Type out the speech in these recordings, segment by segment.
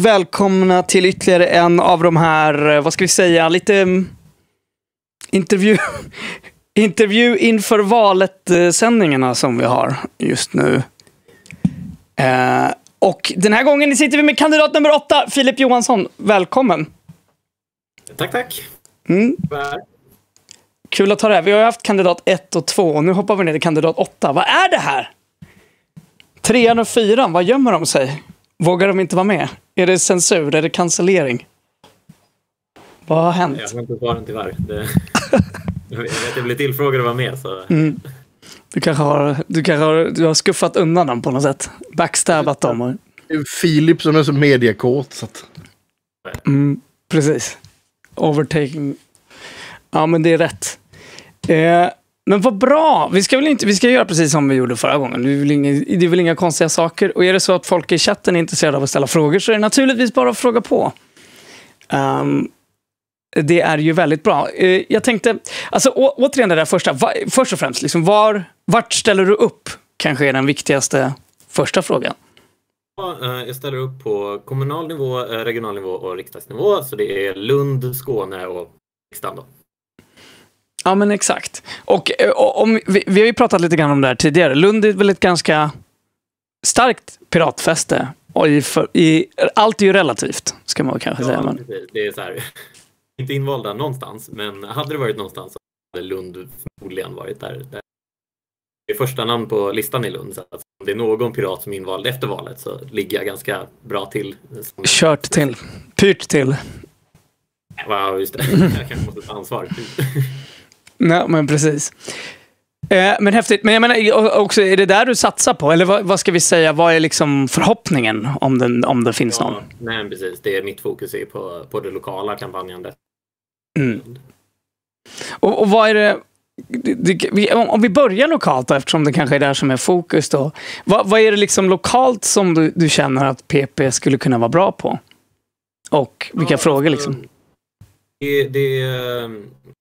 välkomna till ytterligare en av de här, eh, vad ska vi säga, lite mm, intervju, intervju inför valet-sändningarna som vi har just nu. Eh, och den här gången sitter vi med kandidat nummer åtta, Filip Johansson. Välkommen! Tack, tack. Mm. Kul att ha det här. Vi har ju haft kandidat 1 och 2 och nu hoppar vi ner till kandidat 8. Vad är det här? Trean och fyran, vad gömmer de sig? Vågar de inte vara med? Är det censur? Är det cancellering? Vad har hänt? Jag har inte svaren tyvärr. Det... jag vet jag blir tillfrågad att vara med. Så... Mm. Du kanske har, du kanske har, du har skuffat undan dem på något sätt. Backstabbat dem. Filip som är så mediakåt. Så att... Mm, precis. Overtaking. Ja, men det är rätt. Eh, men vad bra! Vi ska, väl inte, vi ska göra precis som vi gjorde förra gången. Det är, väl inga, det är väl inga konstiga saker. Och är det så att folk i chatten är intresserade av att ställa frågor så är det naturligtvis bara att fråga på. Um, det är ju väldigt bra. Uh, jag tänkte, alltså å, återigen det där första. Va, först och främst, liksom, var, vart ställer du upp? Kanske är den viktigaste första frågan. Eh, jag ställer upp på kommunal nivå, eh, regional nivå och riksdagsnivå. Så det är Lund, Skåne och riksdagen. Ja, men exakt. Och, och om, vi, vi har ju pratat lite grann om det här tidigare. Lund är väl ett ganska starkt piratfäste. Och i, för, i, allt är ju relativt, ska man kanske ja, säga. Men... Det är så här, inte invalda någonstans, men hade det varit någonstans så hade Lund förmodligen varit där. där. Det är första namn på listan i Lund, så att om det är någon pirat som är invald efter valet så ligger jag ganska bra till. Kört till. Pyrt till. Wow, just det. Jag kanske måste ta ansvar. Nej, men precis. Eh, men häftigt. Men jag menar, också, är det där du satsar på? Eller vad, vad ska vi säga, vad är liksom förhoppningen om, den, om det finns ja, någon? Nej, precis. Det är mitt fokus är på, på det lokala kampanjandet. Mm. Och, och vad är det, om vi börjar lokalt då, eftersom det kanske är där som är fokus då. Vad, vad är det liksom lokalt som du, du, känner att PP skulle kunna vara bra på? Och vilka ja, frågor liksom? Det, det,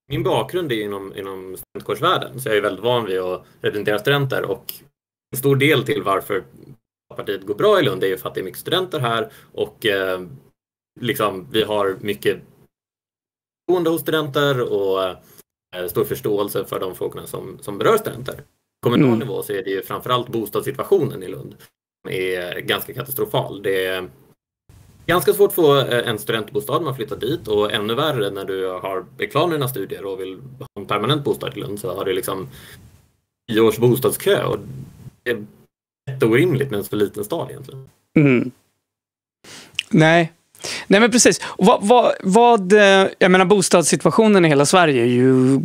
min bakgrund är inom, inom studentkårsvärlden så jag är väldigt van vid att representera studenter och en stor del till varför partiet går bra i Lund är ju för att det är mycket studenter här och eh, liksom, vi har mycket boende hos studenter och eh, stor förståelse för de frågorna som, som berör studenter. På kommunal mm. nivå så är det ju framförallt bostadssituationen i Lund som är ganska katastrofal. Det är, ganska svårt att få eh, en studentbostad när man flyttar dit och ännu värre när du har, är klar med dina studier och vill ha en permanent bostad i Lund så har du liksom tio års bostadskö och det är jätteorimligt med en så liten stad egentligen. Mm. Nej, Nej men precis. Vad, vad, vad, eh, jag menar bostadssituationen i hela Sverige är ju,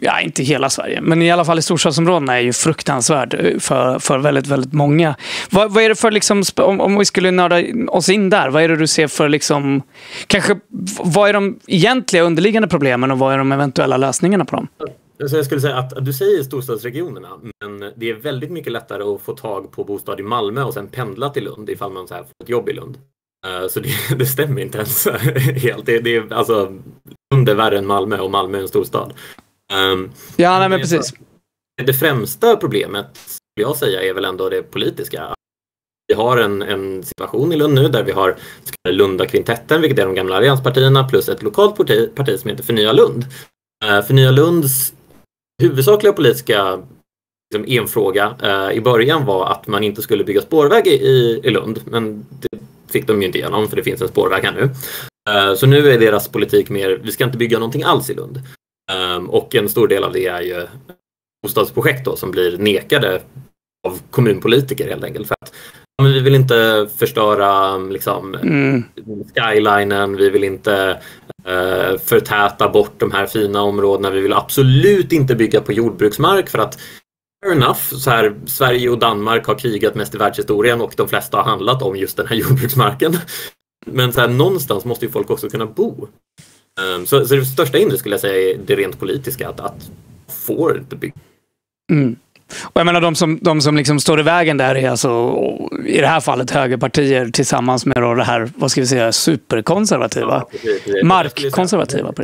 ja inte hela Sverige, men i alla fall i storstadsområdena är ju fruktansvärd eh, för, för väldigt, väldigt många. Vad, vad är det för, liksom, om, om vi skulle nörda oss in där, vad är det du ser för, liksom, kanske, vad är de egentliga underliggande problemen och vad är de eventuella lösningarna på dem? Så jag skulle säga att du säger storstadsregionerna, men det är väldigt mycket lättare att få tag på bostad i Malmö och sen pendla till Lund ifall man så här får ett jobb i Lund. Eh, så det, det, stämmer inte ens helt. Det, det är alltså under värre än Malmö och Malmö är en storstad. Um, ja, nej, men precis. Det främsta problemet skulle jag säga är väl ändå det politiska. Vi har en, en situation i Lund nu där vi har Lunda kvintetten, vilket är de gamla allianspartierna, plus ett lokalt parti, parti som heter Förnya Lund. Uh, Förnya Lunds huvudsakliga politiska liksom, enfråga uh, i början var att man inte skulle bygga spårväg i, i Lund, men det fick de ju inte igenom för det finns en spårväg här nu. Eh, så nu är deras politik mer, vi ska inte bygga någonting alls i Lund. Ehm, och en stor del av det är ju bostadsprojekt då, som blir nekade av kommunpolitiker helt enkelt. För att men vi vill inte förstöra liksom, mm. skylinen, vi vill inte uh, förtäta bort de här fina områdena. Vi vill absolut inte bygga på jordbruksmark för att Fair enough. Så här, Sverige och Danmark har krigat mest i världshistorien och de flesta har handlat om just den här jordbruksmarken. Men så här, någonstans måste ju folk också kunna bo. Um, så, så det största hindret skulle jag säga är det rent politiska, att, att får inte bygga. Mm. Och jag menar de som, de som liksom står i vägen där är alltså i det här fallet högerpartier tillsammans med då det här, vad ska vi säga, superkonservativa. Ja, Markkonservativa.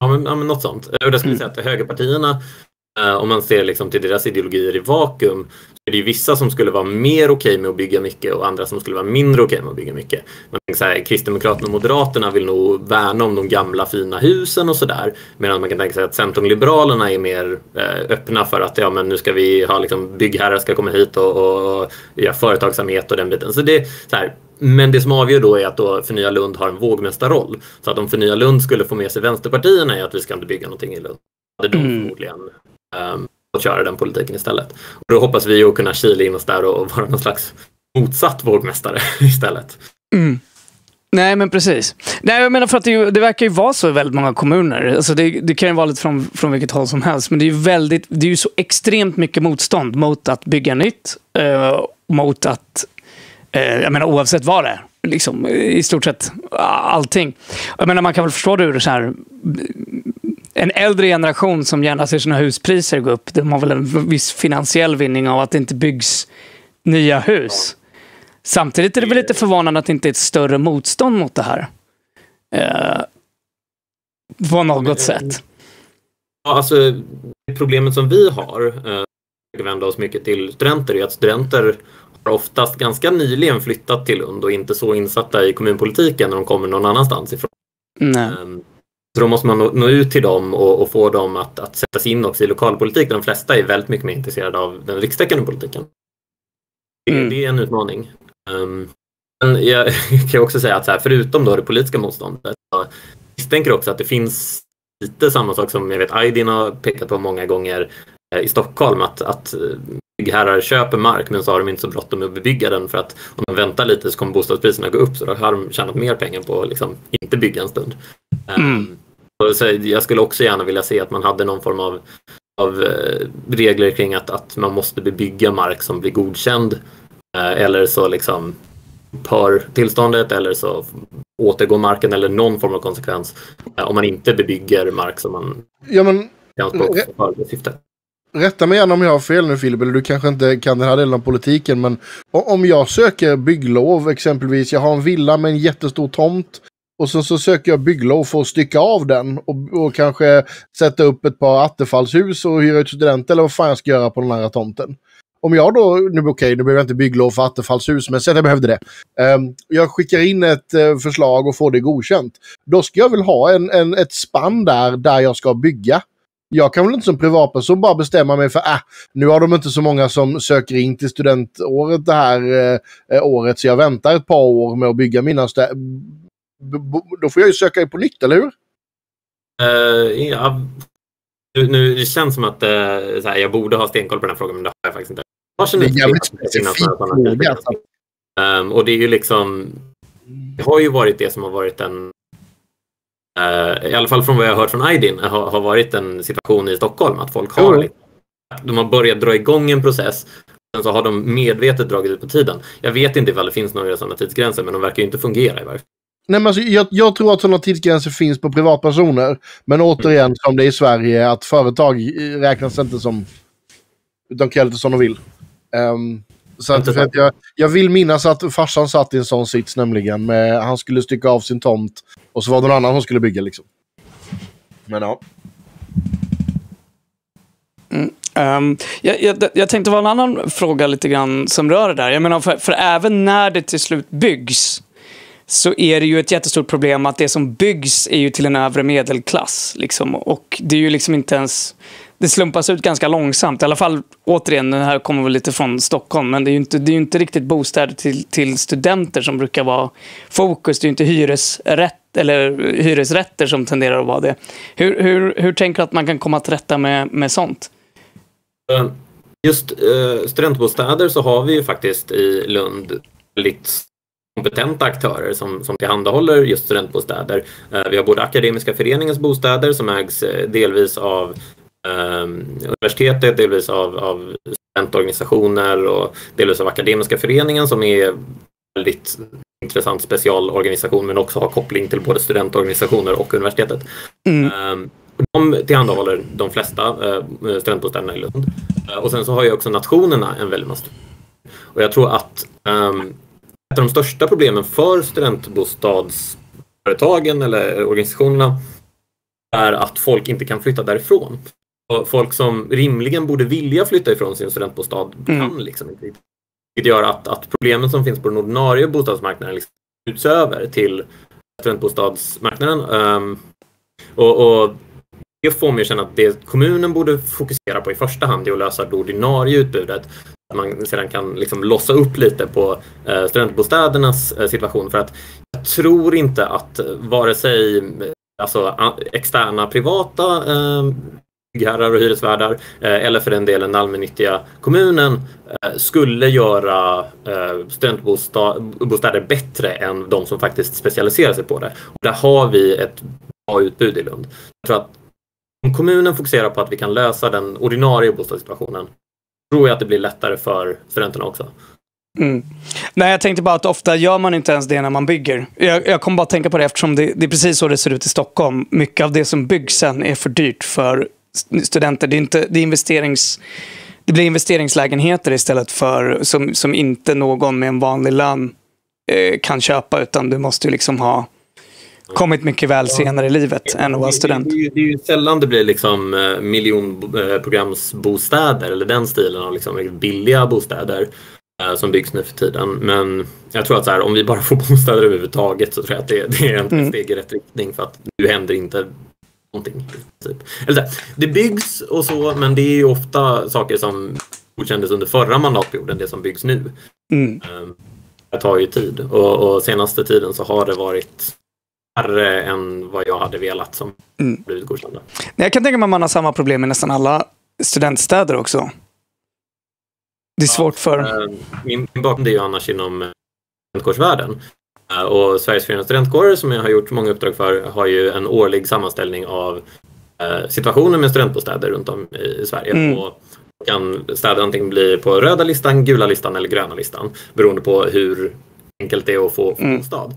Ja men, ja, men något sånt. Och där skulle mm. säga att högerpartierna om man ser liksom till deras ideologier i vakuum det är vissa som skulle vara mer okej med att bygga mycket och andra som skulle vara mindre okej med att bygga mycket. Man så här, Kristdemokraterna och Moderaterna vill nog värna om de gamla fina husen och sådär. Medan man kan tänka sig att Centerliberalerna är mer eh, öppna för att ja, men nu ska vi ha liksom, byggherrar ska komma hit och, och, och göra företagsamhet och den biten. Så det, så här, men det som avgör då är att då Förnya Lund har en vågmästarroll. Så att om Förnya Lund skulle få med sig vänsterpartierna i att vi ska inte bygga någonting i Lund, hade de mm. förmodligen um, köra den politiken istället. Och då hoppas vi att kunna kila in oss där och vara någon slags motsatt vågmästare istället. Mm. Nej, men precis. Nej, jag menar för att det, det, verkar ju vara så i väldigt många kommuner. Alltså det, det kan ju vara lite från, från vilket håll som helst, men det är ju väldigt, det är ju så extremt mycket motstånd mot att bygga nytt, eh, mot att, eh, jag menar oavsett vad det är, liksom, i stort sett allting. Jag menar, man kan väl förstå det ur så här, en äldre generation som gärna ser sina huspriser gå upp, de har väl en viss finansiell vinning av att det inte byggs nya hus. Samtidigt är det väl lite förvånande att det inte är ett större motstånd mot det här. Eh, på något Men, sätt. Ja, alltså problemet som vi har, eh, vi vänder oss mycket till studenter, är att studenter har oftast ganska nyligen flyttat till Lund och inte så insatta i kommunpolitiken när de kommer någon annanstans ifrån. Nej. Så då måste man nå, nå ut till dem och, och, få dem att, att sätta sig in också i lokalpolitik. De flesta är väldigt mycket mer intresserade av den rikstäckande politiken. Mm. Det är en utmaning. Um, men jag kan också säga att här, förutom då det politiska motståndet, jag misstänker också att det finns lite samma sak som jag vet Aydin har pekat på många gånger eh, i Stockholm, att, att eh, byggherrar köper mark men så har de inte så bråttom med att bebygga den för att om de väntar lite så kommer bostadspriserna gå upp så då har de tjänat mer pengar på att liksom inte bygga en stund. Mm. Jag skulle också gärna vilja se att man hade någon form av, av eh, regler kring att, att man måste bebygga mark som blir godkänd. Eh, eller så liksom upphör tillståndet eller så återgår marken eller någon form av konsekvens eh, om man inte bebygger mark som man ja, men, syftet. Rätta mig gärna om jag har fel nu Filip, eller du kanske inte kan den här delen av politiken, men om jag söker bygglov exempelvis, jag har en villa med en jättestor tomt och så, så söker jag bygglov för att stycka av den och, och kanske sätta upp ett par attefallshus och hyra ut studenter eller vad fan jag ska göra på den här tomten. Om jag då, nu okej, okay, nu behöver jag inte bygglov för attefallshus, men säg att jag behövde det. Um, jag skickar in ett uh, förslag och får det godkänt. Då ska jag väl ha en, en, ett spann där, där jag ska bygga. Jag kan väl inte som privatperson bara bestämma mig för att äh, nu har de inte så många som söker in till studentåret det här eh, eh året, så jag väntar ett par år med att bygga mina då får jag ju söka på nytt, eller hur? Uh, ja. nu, nu, det känns som att uh, här, jag borde ha stenkoll på den här frågan, men det har jag faktiskt inte. Jag känner det är jävligt specifik fråga. Um, och det är ju liksom... Det har ju varit det som har varit en... Uh, I alla fall från vad jag har hört från Aydin, har, har varit en situation i Stockholm att folk har... Mm. De har börjat dra igång en process Sen så har de medvetet dragit ut på tiden. Jag vet inte ifall det finns några sådana tidsgränser, men de verkar ju inte fungera i varje fall. Nej, men alltså, jag, jag, tror att sådana tidsgränser finns på privatpersoner. Men återigen, som det är i Sverige, att företag räknas inte som... De kan lite som de vill. Um, så att, för att jag, jag vill minnas att farsan satt i en sån sits nämligen. Med, han skulle stycka av sin tomt och så var det någon annan som skulle bygga liksom. Men ja. Mm, um, jag, jag, jag tänkte vara en annan fråga lite grann som rör det där. Jag menar, för, för även när det till slut byggs så är det ju ett jättestort problem att det som byggs är ju till en övre medelklass. Liksom. Och det är ju liksom inte ens... Det slumpas ut ganska långsamt. I alla fall, återigen, den här kommer väl lite från Stockholm, men det är ju inte, det är inte riktigt bostäder till, till studenter som brukar vara fokus. Det är ju inte hyresrätt, eller hyresrätter som tenderar att vara det. Hur, hur, hur tänker du att man kan komma till rätta med, med sånt? Eh, just eh, studentbostäder så har vi ju faktiskt i Lund väldigt kompetenta aktörer som, som tillhandahåller just studentbostäder. Eh, vi har både Akademiska föreningens bostäder som ägs eh, delvis av um, universitetet, delvis av, av studentorganisationer och delvis av Akademiska föreningen som är väldigt intressant specialorganisation men också har koppling till både studentorganisationer och universitetet. Mm. Um, de tillhandahåller de flesta uh, studentbostäderna i Lund. Och sen så har ju också nationerna en väldigt massa. Och jag tror att um, ett av de största problemen för studentbostadsföretagen eller organisationerna är att folk inte kan flytta därifrån. Och folk som rimligen borde vilja flytta ifrån sin studentbostad Mm. kan liksom inte. Vilket gör att, att problemen som finns på den ordinarie bostadsmarknaden liksom skjuts över till studentbostadsmarknaden. Ehm, och, och det får mig att känna att det kommunen borde fokusera på i första hand är att lösa det ordinarie utbudet. Att man sedan kan liksom lossa upp lite på eh, studentbostädernas eh, situation. För att jag tror inte att vare sig eh, alltså, externa privata eh, byggherrar och hyresvärdar eller för den delen den allmännyttiga kommunen skulle göra studentbostäder bättre än de som faktiskt specialiserar sig på det. Och där har vi ett bra utbud i Lund. Jag tror att om kommunen fokuserar på att vi kan lösa den ordinarie bostadssituationen tror jag att det blir lättare för studenterna också. Mm. Nej, jag tänkte bara att ofta gör man inte ens det när man bygger. Jag, jag kommer bara tänka på det eftersom det, det är precis så det ser ut i Stockholm. Mycket av det som byggs sen är för dyrt för studenter. Det, är inte, det, är investerings, det blir investeringslägenheter istället för som, som inte någon med en vanlig lön eh, kan köpa. Utan du måste ju liksom ha kommit mycket väl senare i livet än att vara student. Det, det, det är ju sällan det blir liksom eh, miljonprogramsbostäder eller den stilen av liksom billiga bostäder eh, som byggs nu för tiden. Men jag tror att så här, om vi bara får bostäder överhuvudtaget så tror jag att det, det är en Mm. steg i rätt riktning för att nu händer inte någonting. princip. Eller här, det byggs och så men det är ju ofta saker som godkändes under förra mandatperioden, det som byggs nu. Mm. Eh, Det tar ju tid och, och senaste tiden så har det varit färre än vad jag hade velat som Mm. blivit godkända. Nej, Jag kan tänka mig att man har samma problem i nästan alla studentstäder också. Det är svårt för... Eh, Min, min bakgrund är ju annars inom eh, studentkårsvärlden. Eh, Och Sveriges förenade studentkårer som jag har gjort många uppdrag för har ju en årlig sammanställning av situationen med studentbostäder runt om i, Sverige. Mm. Och kan städer antingen bli på röda listan, gula listan eller gröna listan beroende på hur enkelt det är att få, få Mm. bostad.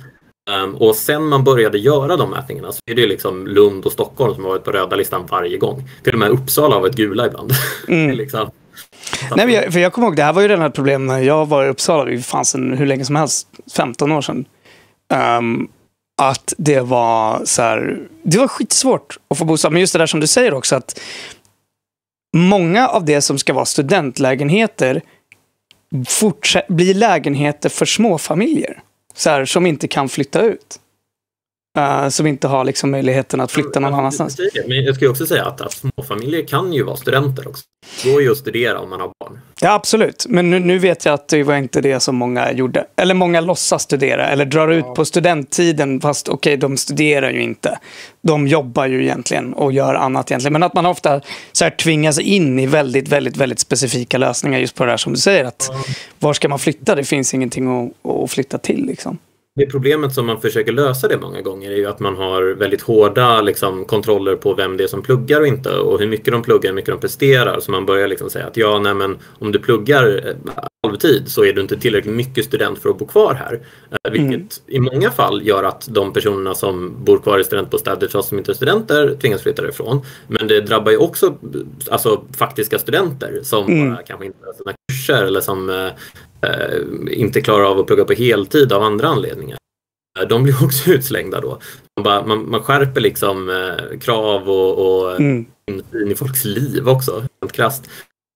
Um, och sen man började göra de mätningarna så är det liksom Lund och Stockholm som har varit på röda listan varje gång. Till och med Uppsala har varit gula ibland. Mm. Liksom, Nej, jag, för jag kommer ihåg, det här var ju redan ett problem när jag var i Uppsala. Det fanns en, hur länge som helst, 15 år sedan. Ehm, att det var så här, det var skitsvårt att få bostad. Men just det där som du säger också att många av det som ska vara studentlägenheter blir lägenheter för småfamiljer. Så här, som inte kan flytta ut. Eh, som inte har liksom möjligheten att flytta någon Ja, annanstans. Men jag ju också säga att, att småfamiljer kan ju vara studenter också. Det går ju att studera om man har barn. Ja, absolut. Men nu, nu vet jag att det var inte det som många gjorde. Eller många låtsas studera eller drar ut på studenttiden fast okej, de studerar ju inte. De jobbar ju egentligen och gör annat egentligen. Men att man ofta så här tvingas in i väldigt, väldigt, väldigt specifika lösningar just på det där som du säger. att Var ska man flytta? Det finns ingenting att, att flytta till liksom. Det problemet som man försöker lösa det många gånger är ju att man har väldigt hårda liksom, kontroller på vem det är som pluggar och inte och hur mycket de pluggar, hur mycket de presterar. Så man börjar liksom säga att ja, nej, men om du pluggar eh, halvtid så är du inte tillräckligt mycket student för att bo kvar här. Eh, vilket Mm. i många fall gör att de personerna som bor kvar i studentbostäder att de inte är studenter tvingas flytta därifrån. Men det drabbar ju också alltså, faktiska studenter som Mm. bara kanske inte har sina kurser eller som eh, inte klarar av att plugga på heltid av andra anledningar. Eh, De blir också utslängda då. Man, bara, man, man skärper liksom eh, krav och, och Mm. insyn i folks liv också, helt krasst.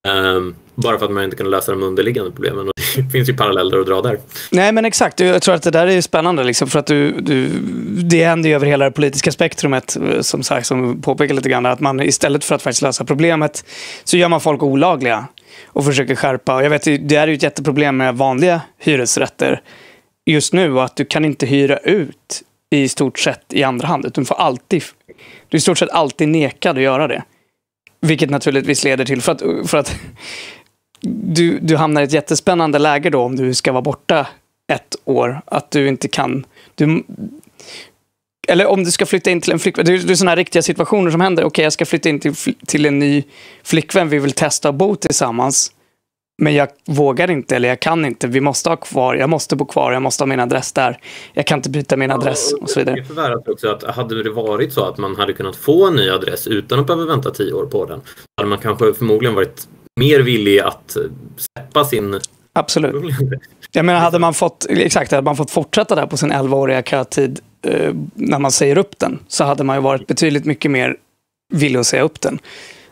Ehm, bara för att man inte kan lösa de underliggande problemen. Och det finns ju paralleller att dra där. Nej, men exakt. Jag tror att det där är spännande. Liksom, för att du, du, det händer ju över hela det politiska spektrumet, eh, som sagt, som påpekar lite grann, att man istället för att faktiskt lösa problemet så gör man folk olagliga och försöker skärpa. Och jag vet, ju, det är ju ett jätteproblem med vanliga hyresrätter just nu, och att du kan inte hyra ut i stort sett i andra hand, utan du får alltid, du är i stort sett alltid nekad att göra det. Vilket naturligtvis leder till, för att, för att du, du hamnar i ett jättespännande läge då om du ska vara borta ett år. Att du inte kan... Du, eller om du ska flytta in till en flickvän. Det är, det är här riktiga situationer som händer. Okej, jag ska flytta in till, till en ny flickvän. Vi vill testa att bo tillsammans. Men jag vågar inte eller jag kan inte. Vi måste ha kvar. Jag måste bo kvar. Jag måste ha min adress där. Jag kan inte byta min adress och så vidare. Det förvärras också att hade det varit så att man hade kunnat få en ny adress utan att behöva vänta tio år på den. Hade man kanske förmodligen varit mer villig att eh, släppa sin Absolut. Jag menar, hade man fått, exakt, hade man fått fortsätta där på sin 11-åriga kötid eh, när man säger upp den så hade man ju varit betydligt mycket mer villig att säga upp den.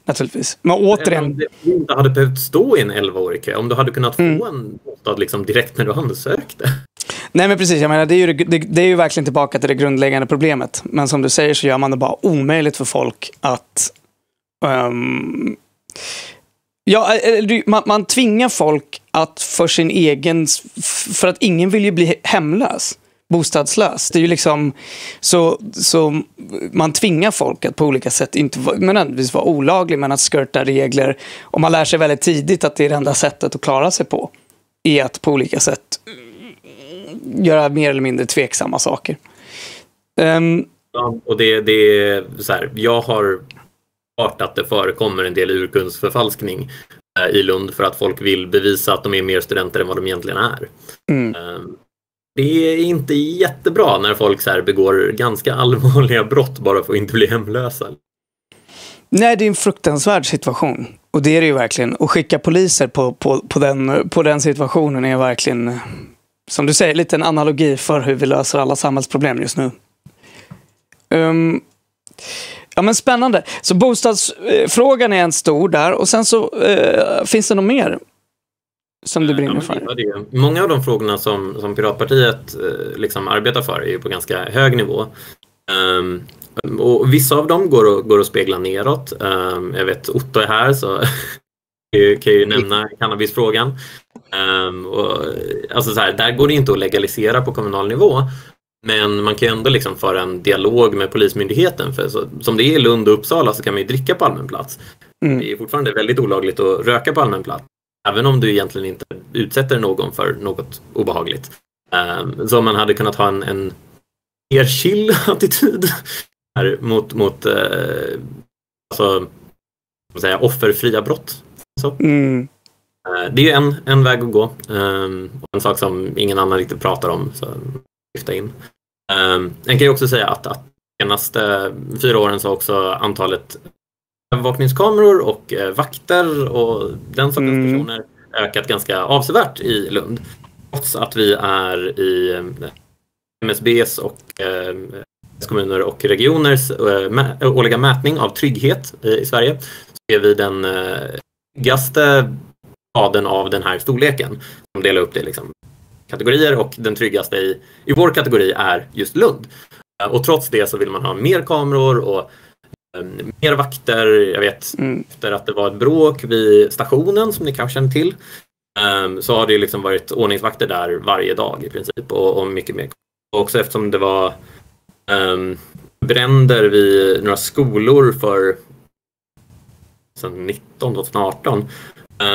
Naturligtvis. Men återigen. Om inte hade behövt stå i en 11-årig kö, om du hade kunnat få mm. en bostad liksom direkt när du ansökte. Nej men precis, jag menar, det, är ju, det, det, är ju verkligen tillbaka till det grundläggande problemet. Men som du säger så gör man det bara omöjligt för folk att... Um, ja, man, man tvingar folk att för sin egen... För att ingen vill ju bli hemlös bostadslös. Det är ju liksom så, så man tvingar folk att på olika sätt, inte nödvändigtvis vara olaglig, men att skörta regler. Och man lär sig väldigt tidigt att det är det enda sättet att klara sig på. Är att på olika sätt göra mer eller mindre tveksamma saker. Um, ja, och det, det är så här, jag har hört att det förekommer en del urkundsförfalskning eh, i Lund för att folk vill bevisa att de är mer studenter än vad de egentligen är. Mm. Um, det är inte jättebra när folk så begår ganska allvarliga brott bara för att inte bli hemlösa. Nej, det är en fruktansvärd situation. Och det är det ju verkligen. Att skicka poliser på, på, på, den, på den situationen är verkligen, som du säger, lite en analogi för hur vi löser alla samhällsproblem just nu. Um, ja men spännande. Så bostadsfrågan är en stor där och sen så uh, finns det något mer som du brinner för? Ja, Många av de frågorna som, som Piratpartiet eh, liksom arbetar för är ju på ganska hög nivå. Um, och vissa av dem går, att, går att spegla neråt. Um, jag vet Otto är här så kan ju nämna cannabisfrågan. Um, och, alltså så här, där går det inte att legalisera på kommunal nivå. Men man kan ju ändå liksom föra en dialog med Polismyndigheten. För så, som det är i Lund och Uppsala så kan man ju dricka på allmän plats. Mm. Det är fortfarande väldigt olagligt att röka på allmän plats. Även om du egentligen inte utsätter någon för något obehagligt. Um, så man hade kunnat ha en, en mer chill attityd här mot, mot uh, alltså, säga, offerfria brott. Så. Mm. Uh, det är en, en väg att gå. Um, en sak som ingen annan riktigt pratar om. Så lyfta in. Um, jag kan ju också säga att, att senaste fyra åren så har också antalet övervakningskameror och eh, vakter och den sortens mm. personer ökat ganska avsevärt i Lund. Trots att vi är i eh, MSBs och eh, kommuner och regioners eh, årliga mätning av trygghet i, i Sverige så är vi den eh, tryggaste staden av den här storleken. Som delar upp det i liksom, kategorier och den tryggaste i, i vår kategori är just Lund. Och trots det så vill man ha mer kameror och mer vakter. Jag vet mm. efter att det var ett bråk vid stationen som ni kanske känner till. Um, så har det liksom varit ordningsvakter där varje dag i princip och, och mycket mer. Och också eftersom det var um, bränder vid några skolor för 2019, 2018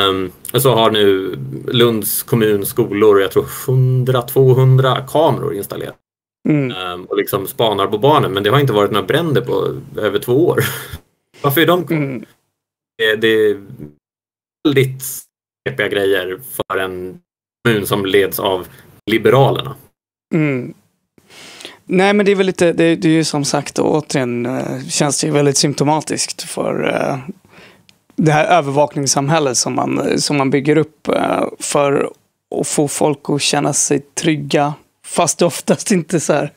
um, så har nu Lunds kommuns skolor, jag tror 100-200 kameror installerade. Mm. Um, och liksom spanar på barnen. Men det har inte varit några bränder på över två år. Varför är de kvar? Mm. Det, det, är väldigt knepiga grejer för en kommun som leds av Liberalerna. Mm. Nej, men det är väl lite, det, det är ju som sagt återigen uh, känns det ju väldigt symptomatiskt för uh, det här övervakningssamhället som man, som man bygger upp uh, för att få folk att känna sig trygga Fast det oftast inte så här.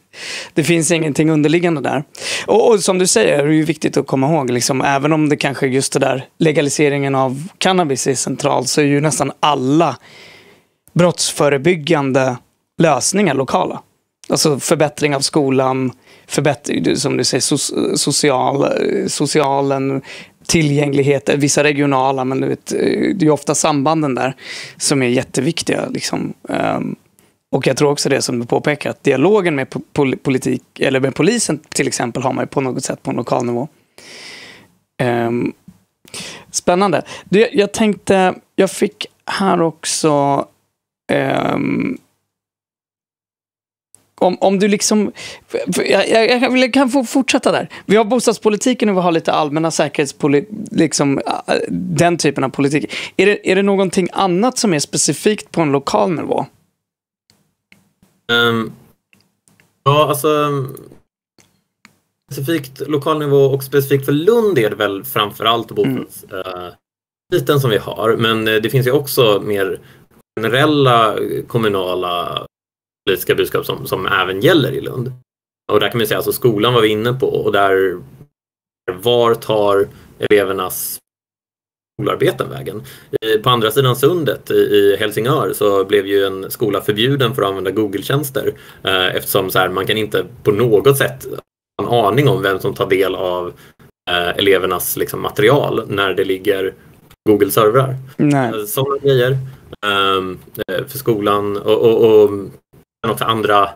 Det finns ingenting underliggande där. Och, och som du säger, det är ju viktigt att komma ihåg, liksom, även om det kanske just det där legaliseringen av cannabis är central, så är ju nästan alla brottsförebyggande lösningar lokala. Alltså förbättring av skolan, förbättring, som du säger, so social, socialen, tillgänglighet, vissa regionala, men du vet, det är ofta sambanden där som är jätteviktiga. Liksom. Ehm, och jag tror också det som du påpekar, att dialogen med politik, eller med polisen till exempel, har man ju på något sätt på en lokal nivå. Um, spännande. Du, jag tänkte, jag fick här också um, om, om du liksom... Jag, jag, jag, kan få fortsätta där. Vi har bostadspolitiken och vi har lite allmänna säkerhetspolitik, liksom, den typen av politik. Är det, är det någonting annat som är specifikt på en lokal nivå? Um, ja, alltså specifikt lokal nivå och specifikt för Lund är det väl framförallt bostadsbiten mm. uh, som vi har. Men uh, det finns ju också mer generella kommunala politiska budskap som, som även gäller i Lund. Och där kan man säga, alltså skolan var vi inne på och där var tar elevernas skolarbeten vägen. På andra sidan sundet i Helsingör så blev ju en skola förbjuden för att använda Google-tjänster eftersom så här, man kan inte på något sätt ha en aning om vem som tar del av elevernas liksom, material när det ligger Google-servrar. Sådana grejer um, för skolan och, och, och också andra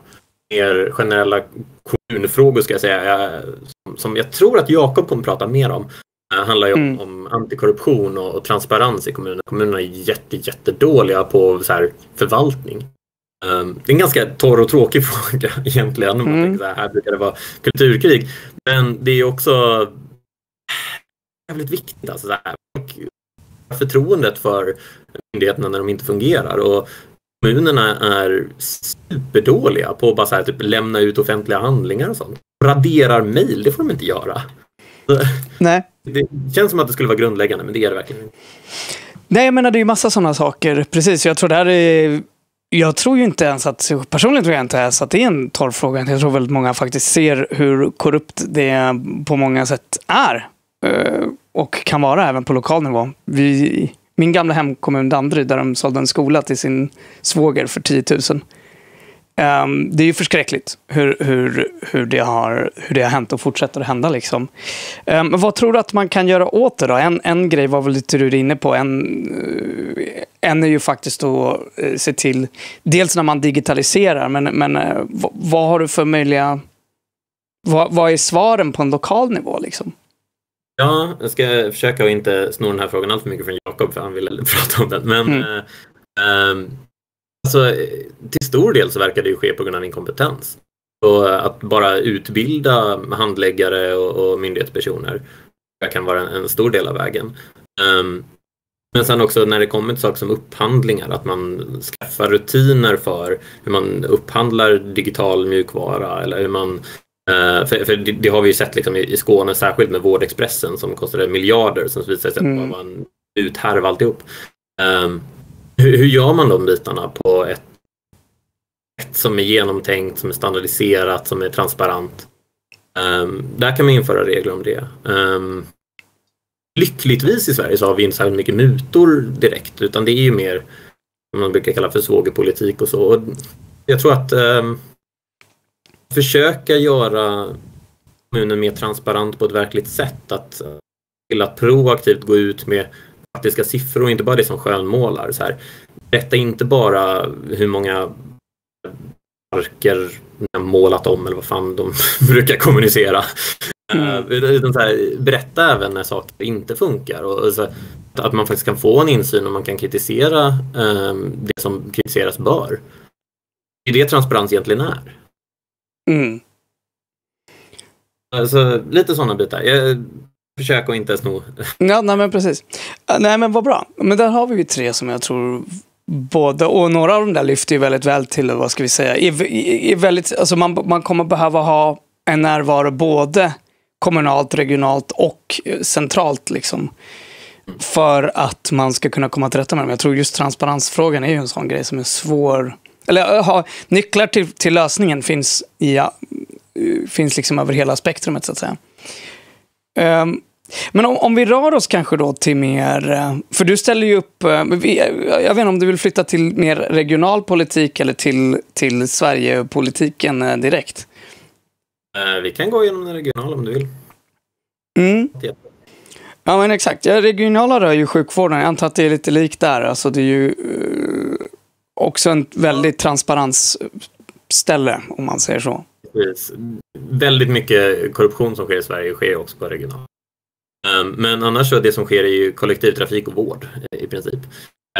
mer generella kommunfrågor ska jag säga, som jag tror att Jakob kommer prata mer om. Det uh, handlar ju om, mm. om antikorruption och, och, transparens i kommunerna. Kommunerna är jätte, jättedåliga på så här, förvaltning. Um, det är en ganska torr och tråkig fråga egentligen. Mm. Man så här, här brukar det vara kulturkrig. Men det är också jävligt viktigt. Alltså, så här, förtroendet för myndigheterna när de inte fungerar. Och kommunerna är superdåliga på att bara så här, typ, lämna ut offentliga handlingar och sånt. Raderar mejl, det får de inte göra. Nej. Det känns som att det skulle vara grundläggande, men det är det verkligen inte. Nej, jag menar det är ju massa sådana saker. Precis, jag tror det här är... Jag tror ju inte ens att, personligen tror jag inte ens att det är en torr fråga. Jag tror väldigt många faktiskt ser hur korrupt det på många sätt är. Eh, och kan vara även på lokal nivå. Vi, min gamla hemkommun Danderyd där de sålde en skola till sin svåger för 10 000. Um, det är ju förskräckligt hur, hur, hur, det har, hur det har hänt och fortsätter att hända. Liksom. Um, vad tror du att man kan göra åt det? Då? En, en grej var väl lite du inne på. En, uh, en är ju faktiskt att uh, se till, dels när man digitaliserar, men, men uh, vad, vad, har du för möjliga... Vad, vad är svaren på en lokal nivå? Liksom? Ja, jag ska försöka att inte sno den här frågan allt för mycket från Jakob för han vill prata om den. Men mm. eh, ehm, alltså, till stor del så verkar det ju ske på grund av inkompetens. Och att bara utbilda handläggare och, och myndighetspersoner kan vara en, en, stor del av vägen. Um, men sen också när det kommer till saker som upphandlingar, att man skaffar rutiner för hur man upphandlar digital mjukvara eller hur man Uh, för, för det, det, har vi ju sett liksom i, i Skåne, särskilt med Vårdexpressen som kostade miljarder som visade sig mm. vara en uthärv alltihop. Um, hur, hur, gör man de bitarna på ett sätt som är genomtänkt, som är standardiserat, som är transparent? Um, där kan man införa regler om det. Um, lyckligtvis i Sverige så har vi inte särskilt mycket mutor direkt utan det är ju mer vad man brukar kalla för svågerpolitik och så. Och jag tror att um, försöka göra kommunen mer transparent på ett verkligt sätt. Att, eh, till att proaktivt gå ut med faktiska siffror och inte bara det som skönmålar. Så här, berätta inte bara hur många parker målat om eller vad fan de brukar kommunicera. Mm. Utan så här, berätta även när saker inte funkar. Och, så, att man faktiskt kan få en insyn och man kan kritisera um, det som kritiseras bör. Det är det transparens egentligen är. Mm. Alltså, lite sådana bitar. Jag Försök att inte sno. Ja, nej men precis. Eh, nej men vad bra. Men där har vi ju tre som jag tror både, och några av dem där lyfter ju väldigt väl till, vad ska vi säga, är, är väldigt, alltså man, man kommer behöva ha en närvaro både kommunalt, regionalt och eh, centralt liksom. För att man ska kunna komma till rätta med dem. Jag tror just transparensfrågan är ju en sån grej som är svår eller eh, ha, nycklar till, till lösningen finns, i, finns liksom över hela spektrumet så att säga. Um, men om, om, vi rör oss kanske då till mer, eh, för du ställer ju upp, eh, jag vet inte om du vill flytta till mer regional politik eller till, till Sverigepolitiken eh, direkt? Vi kan gå igenom den regionala om du vill. Mm. Ja men exakt, ja, regionala rör ju sjukvården, jag antar att det är lite likt där. Alltså det är ju också en väldigt transparensställe om man säger så. Precis. Väldigt mycket korruption som sker i Sverige sker också på regional. Ehm, men annars så det som sker är ju kollektivtrafik och vård eh, i princip.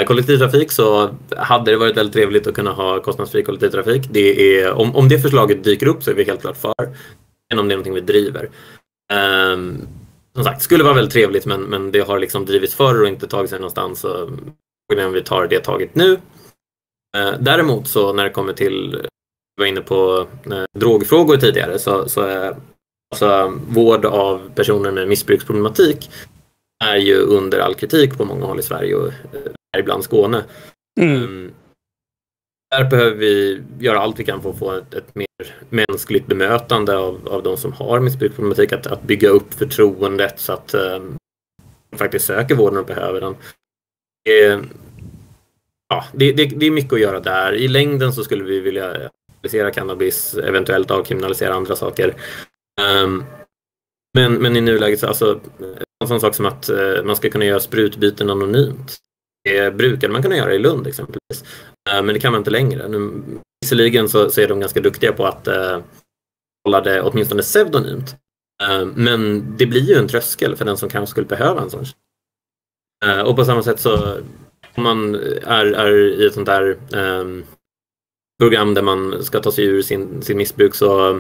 Kollektivtrafik så hade det varit väldigt trevligt att kunna ha kostnadsfri kollektivtrafik. Det är, om, om det förslaget dyker upp så är vi helt klart för. Även om det är någonting vi driver. Um, som sagt, skulle vara väldigt trevligt men, men det har liksom drivits förr och inte tagit sig någonstans. Så om vi tar det taget nu ehm, däremot så när det kommer till, var inne på eh, drogfrågor tidigare, så, så är alltså, vård av personer med missbruksproblematik är ju under all kritik på många håll i Sverige och ibland Skåne. Mm. Um, där behöver vi göra allt vi kan för att få ett, ett mer mänskligt bemötande av, av de som har missbruksproblematik, att, att bygga upp förtroendet så att um, faktiskt söker vården och behöver den. Det, ja, det, det, det är mycket att göra där. I längden så skulle vi vilja legalisera cannabis, eventuellt avkriminalisera andra saker. Ehm, men, men i nuläget, så, alltså, en sån sak som att eh, man ska kunna göra sprutbyten anonymt. Det brukade man kunna göra i Lund exempelvis. Ehm, men det kan man inte längre. Nu, visserligen så, så är de ganska duktiga på att uh, hålla det åtminstone pseudonymt. Ehm, men det blir ju en tröskel för den som kanske skulle behöva en sån. Uh, och på samma sätt så om man är, är i ett sånt där um, program där man ska ta sig ur sin, sin missbruk så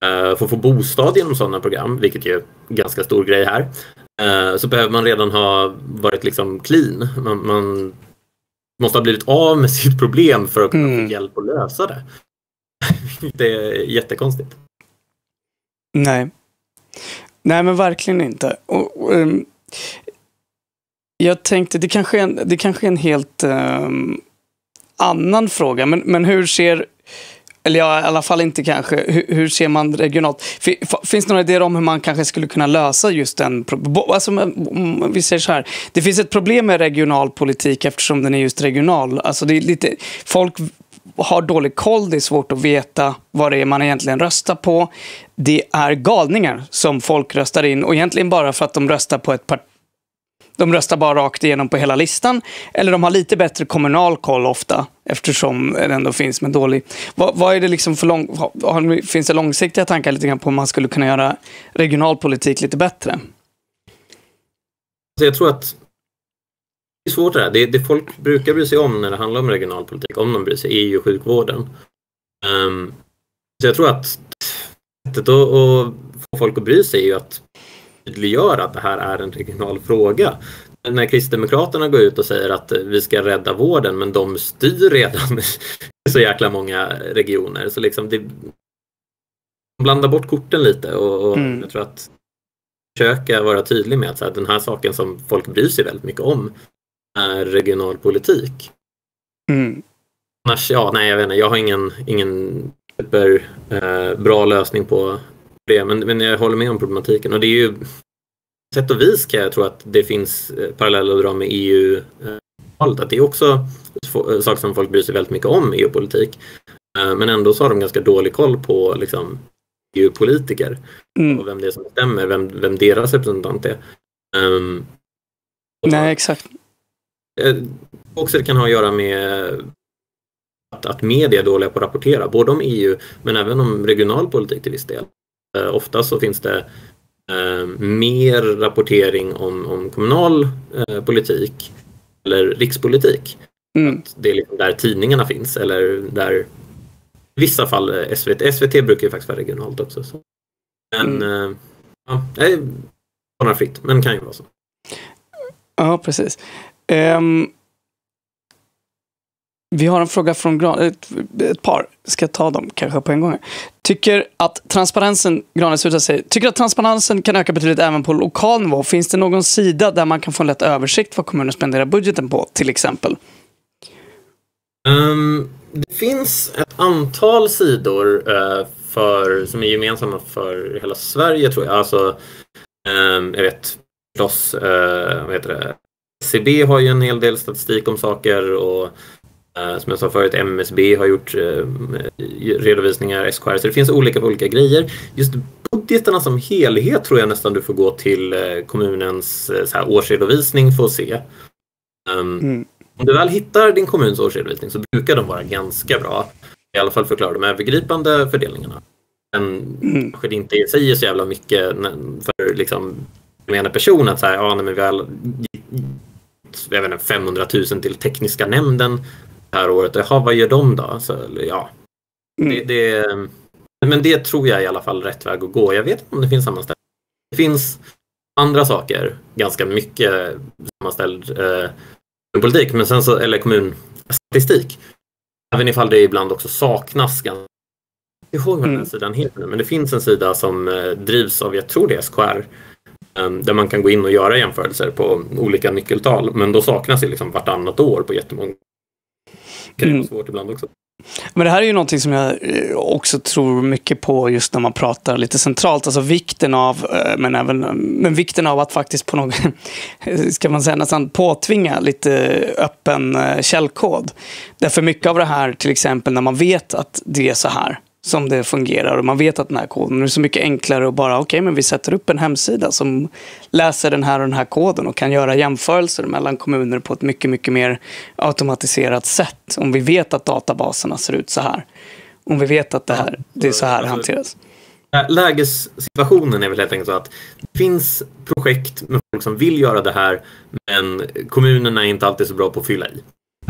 för att få bostad genom sådana program, vilket ju är ganska stor grej här, uh, så behöver man redan ha varit liksom clean. Man, man, måste ha blivit av med sitt problem för att kunna mm. få hjälp att lösa det. det är jättekonstigt. Nej. Nej, men verkligen inte. Och, och, um, jag tänkte, det kanske är en, det kanske är en helt um, annan fråga, men, men hur ser eller ja, i alla fall inte kanske. Hur, hur, ser man regionalt? Finns det några idéer om hur man kanske skulle kunna lösa just den? Alltså, vi säger så här. Det finns ett problem med regional politik eftersom den är just regional. Alltså det är lite, folk har dålig koll, det är svårt att veta vad det är man egentligen röstar på. Det är galningar som folk röstar in och egentligen bara för att de röstar på ett parti de röstar bara rakt igenom på hela listan. Eller de har lite bättre kommunal koll ofta eftersom det ändå finns men dålig... Vad, vad är det liksom för lång... Har, finns det långsiktiga tankar lite grann på hur man skulle kunna göra regionalpolitik lite bättre? Alltså, jag tror att det är svårt det här. Det, det folk brukar bry sig om när det handlar om regionalpolitik, om de bryr sig, är ju sjukvården. Um, så jag tror att sättet att, att få folk att bry sig är ju att tydliggöra att det här är en regional fråga. När Kristdemokraterna går ut och säger att vi ska rädda vården men de styr redan så jäkla många regioner. Så liksom det, de blandar bort korten lite och, och mm. jag tror att försöka vara tydlig med att så här, den här saken som folk bryr sig väldigt mycket om är regionalpolitik. Mm. Annars, ja, nej jag vet inte, jag har ingen, ingen super eh, bra lösning på det, men, men jag håller med om problematiken och det är ju sätt och vis kan jag tro att det finns eh, paralleller att dra med EU. Att det är också saker som folk bryr sig väldigt mycket om, EU-politik. Eh, men ändå så har de ganska dålig koll på liksom, EU-politiker mm. och vem det är som bestämmer, vem, vem deras representant är. Um, Nej, exakt. Eh, också det kan ha att göra med att, att media är dåliga på att rapportera, både om EU men även om regional politik till viss del. Uh, ofta så finns det uh, mer rapportering om, om kommunal uh, politik eller rikspolitik. Mm. Att det är liksom där tidningarna finns eller där i vissa fall SVT, SVT brukar ju faktiskt vara regionalt också. Så. Men mm. ja, det är fritt, men kan ju vara så. Ja, precis. Um, vi har en fråga från Gran ett, ett, par. Ska jag ta dem kanske på en gång? Tycker att transparensen, Granes sig, tycker att transparensen kan öka betydligt även på lokal nivå. Finns det någon sida där man kan få en lätt översikt vad kommunen spenderar budgeten på, till exempel? Um, det finns ett antal sidor uh, för, som är gemensamma för hela Sverige tror jag. Alltså, um, jag vet förstås, uh, eh, vad heter det? SCB har ju en hel del statistik om saker och som jag sa förut, MSB har gjort eh, redovisningar, SKR, så det finns olika olika grejer. Just budgetarna som helhet tror jag nästan du får gå till eh, kommunens årsredovisning för att se. Um, mm. Om du väl hittar din kommuns årsredovisning så brukar de vara ganska bra. I alla fall förklara de övergripande fördelningarna. Men mm. kanske det inte säger så jävla mycket för liksom, gemene person att så här, ja, nej, men vi har jag vet inte, 500 000 till tekniska nämnden här året. Jaha, vad gör de då? Så, ja. Mm. Det, det, men det tror jag i alla fall är rätt väg att gå. Jag vet inte om det finns sammanställd. Det finns andra saker, ganska mycket sammanställd eh, politik, men sen så, eller kommunstatistik. Även ifall det ibland också saknas ganska jag ihåg vad den mm. sidan heter nu, men det finns en sida som eh, drivs av, jag tror det är SKR, eh, där man kan gå in och göra jämförelser på olika nyckeltal. Men då saknas det liksom vartannat år på jättemånga kan mm. vara svårt ibland också. Men det här är ju någonting som jag eh, också tror mycket på just när man pratar lite centralt. Alltså vikten av, eh, men även men vikten av att faktiskt på något, ska man säga nästan påtvinga lite öppen eh, källkod. Därför mycket av det här, till exempel när man vet att det är så här, som det fungerar och man vet att den här koden, det är så mycket enklare att bara, okej, okay, men vi sätter upp en hemsida som läser den här och den här koden och kan göra jämförelser mellan kommuner på ett mycket, mycket mer automatiserat sätt. Om vi vet att databaserna ser ut så här. Om vi vet att det, här, det är så här det hanteras. Lägessituationen är väl helt enkelt så att det finns projekt med folk som vill göra det här men kommunerna är inte alltid så bra på att fylla i.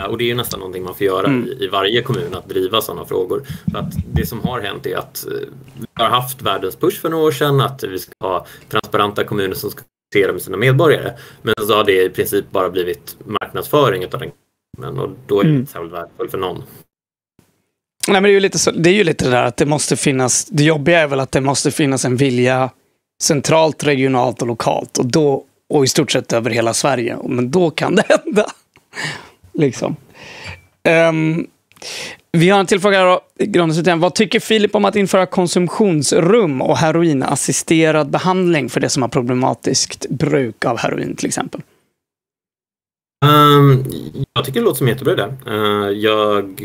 Och det är ju nästan någonting man får göra mm. i, i, varje kommun, att driva sådana frågor. För att det som har hänt är att eh, vi har haft världens push för några år sedan, att vi ska ha transparenta kommuner som ska kommunicera med sina medborgare. Men så har det i princip bara blivit marknadsföring av den kommunen och då är det mm. inte särskilt värdefullt för någon. Nej, men det, är ju lite så, det är ju lite det där att det måste finnas, det jobbiga är väl att det måste finnas en vilja centralt, regionalt och lokalt och, då, och i stort sett över hela Sverige. Men då kan det hända. Liksom. Um, vi har en till fråga då, Vad tycker Filip om att införa konsumtionsrum och heroinassisterad behandling för det som har problematiskt bruk av heroin till exempel? Um, jag tycker det låter som jättebra det. Uh, jag,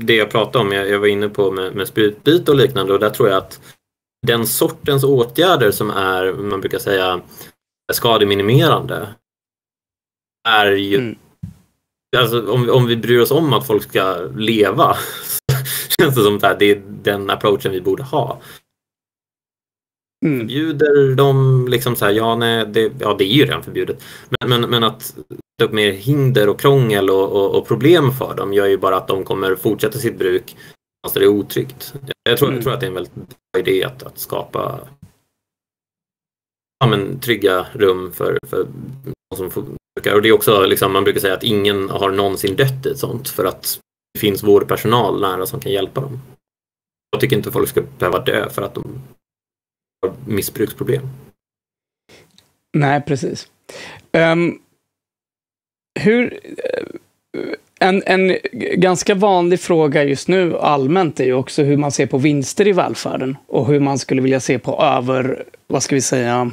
det jag pratade om, jag, jag var inne på med, med sprutbyte och liknande och där tror jag att den sortens åtgärder som är, man brukar säga, skademinimerande är ju mm alltså, om, om vi bryr oss om att folk ska leva känns det som att det är den approachen vi borde ha. Mm. Förbjuder de liksom så här, ja, nej, det, ja det är ju redan förbjudet. Men, men, men att sätta upp mer hinder och krångel och, och, och, problem för dem gör ju bara att de kommer fortsätta sitt bruk fast det är otryggt. Jag tror, mm. jag tror att det är en väldigt bra idé att, att skapa ja, men, trygga rum för, för de som får, och det är också, liksom, man brukar säga att ingen har någonsin dött i ett sånt för att det finns vårdpersonal nära som kan hjälpa dem. Jag tycker inte folk ska behöva dö för att de har missbruksproblem. Nej, precis. Um, hur... Eh, en, en ganska vanlig fråga just nu allmänt är ju också hur man ser på vinster i välfärden och hur man skulle vilja se på över, vad ska vi säga,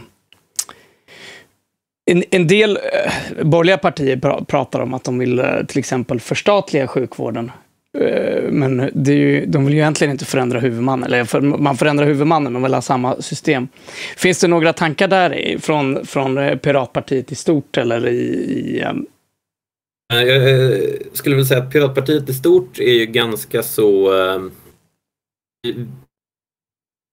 en, en del eh, borgerliga partier pratar om att de vill eh, till exempel förstatliga sjukvården. Eh, men det är ju, de vill ju egentligen inte förändra huvudmannen. Eller för, man förändrar huvudmannen men vill ha samma system. Finns det några tankar där från, från eh, Piratpartiet i stort eller i, i eh, eh, jag skulle vilja säga att Piratpartiet i stort är ju ganska så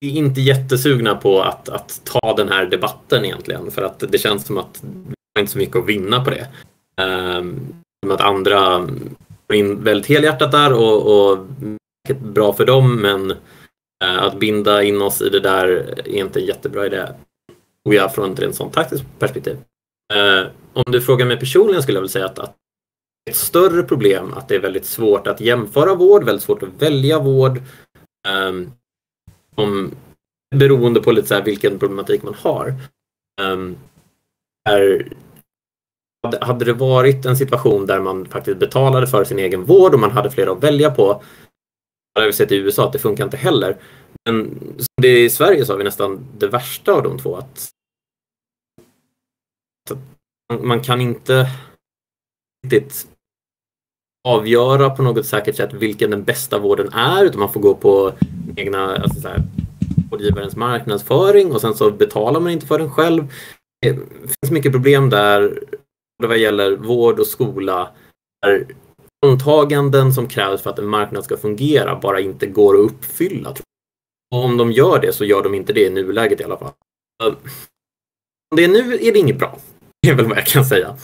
är inte jättesugna på att, att ta den här debatten egentligen för att det känns som att vi har inte så mycket att vinna på det. Um, att andra går in väldigt helhjärtat där och, och bra för dem men uh, att binda in oss i det där är inte en jättebra idé. Och jag från ett rent sånt taktiskt perspektiv. Uh, om du frågar mig personligen skulle jag vilja säga att, att ett större problem att det är väldigt svårt att jämföra vård, väldigt svårt att välja vård. Ehm, om, beroende på lite så vilken problematik man har. Um, är, hade det varit en situation där man faktiskt betalade för sin egen vård och man hade flera att välja på, hade vi sett i USA att det funkar inte heller. Men som det är i Sverige så har vi nästan det värsta av de två. Att, att man kan inte riktigt avgöra på något säkert sätt vilken den bästa vården är utan man får gå på egna alltså så här, vårdgivarens marknadsföring och sen så betalar man inte för den själv. Det finns mycket problem där både vad gäller vård och skola där antaganden som krävs för att en marknad ska fungera bara inte går att uppfylla. Och om de gör det så gör de inte det i nuläget i alla fall. Om det är nu är det inget bra. Det är väl vad jag kan säga.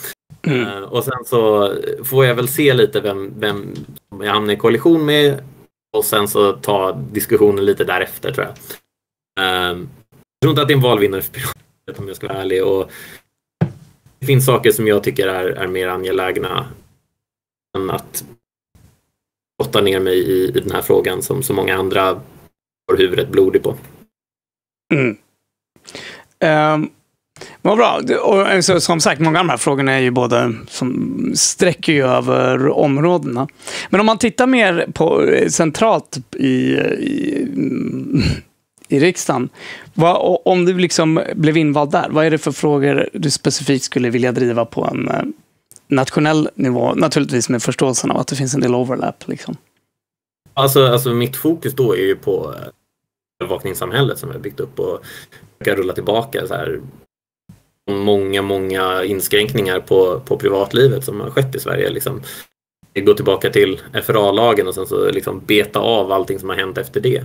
Mm. Uh, och sen så får jag väl se lite vem, vem jag hamnar i koalition med och sen så ta diskussionen lite därefter tror jag. Um, jag tror inte att det är en valvinnare för Piraterna om jag ska vara ärlig. Och det finns saker som jag tycker är, är mer angelägna än att gotta ner mig i, i den här frågan som så många andra har huvudet blodigt på. Mm. Um, vad bra. Och eh, så, som sagt, många av de här frågorna är ju både som sträcker ju över områdena. Men om man tittar mer på eh, centralt i, i, i riksdagen. Vad, om du liksom blev invald där, vad är det för frågor du specifikt skulle vilja driva på en eh, nationell nivå? Naturligtvis med förståelsen av att det finns en del overlap. Liksom. Alltså, alltså mitt fokus då är ju på övervakningssamhället som vi har byggt upp och försöka rulla tillbaka så här många, många inskränkningar på, på privatlivet som har skett i Sverige. Liksom. Gå tillbaka till FRA-lagen och sen så liksom beta av allting som har hänt efter det.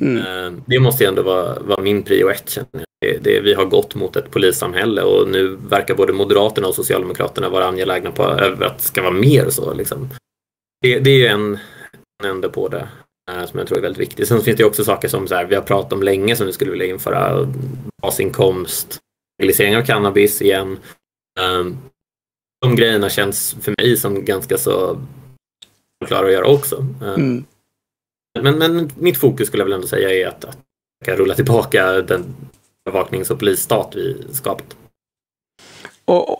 Mm. Eh, Det måste ju ändå vara, vara min prio ett. känner jag. Det, det, vi har gått mot ett polissamhälle och nu verkar både Moderaterna och Socialdemokraterna vara angelägna på över att det ska vara mer så. Liksom. Det, det är ju en, en ände på det eh, som jag tror är väldigt viktigt. Sen finns det också saker som så här, vi har pratat om länge som vi skulle vilja införa. Basinkomst, legalisering av cannabis igen. Eh, De grejerna känns för mig som ganska så klara att göra också. Eh, Mm. men, men mitt fokus skulle jag väl ändå säga är att, att rulla tillbaka den bevaknings och polisstat vi skapat. Och,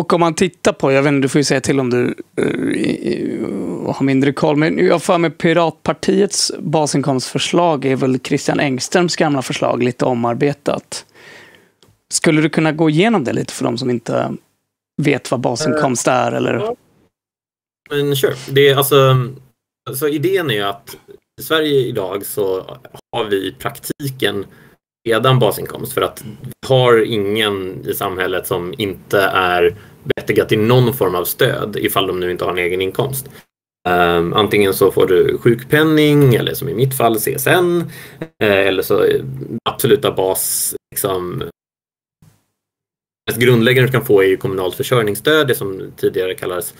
och om man tittar på, jag vet inte, du får ju säga till om du uh, har mindre koll, men jag för mig Piratpartiets basinkomstförslag är väl Christian Engströms gamla förslag, lite omarbetat. Skulle du kunna gå igenom det lite för de som inte vet vad basinkomst är? Eller? Men sure. Det är alltså, alltså idén är att i Sverige idag så har vi i praktiken redan basinkomst för att vi har ingen i samhället som inte är berättigad till någon form av stöd ifall de nu inte har en egen inkomst. Um, antingen så får du sjukpenning eller som i mitt fall CSN eh, eller så eh, absoluta bas liksom, mest grundläggande du kan få är ju kommunalt försörjningsstöd, det som tidigare kallades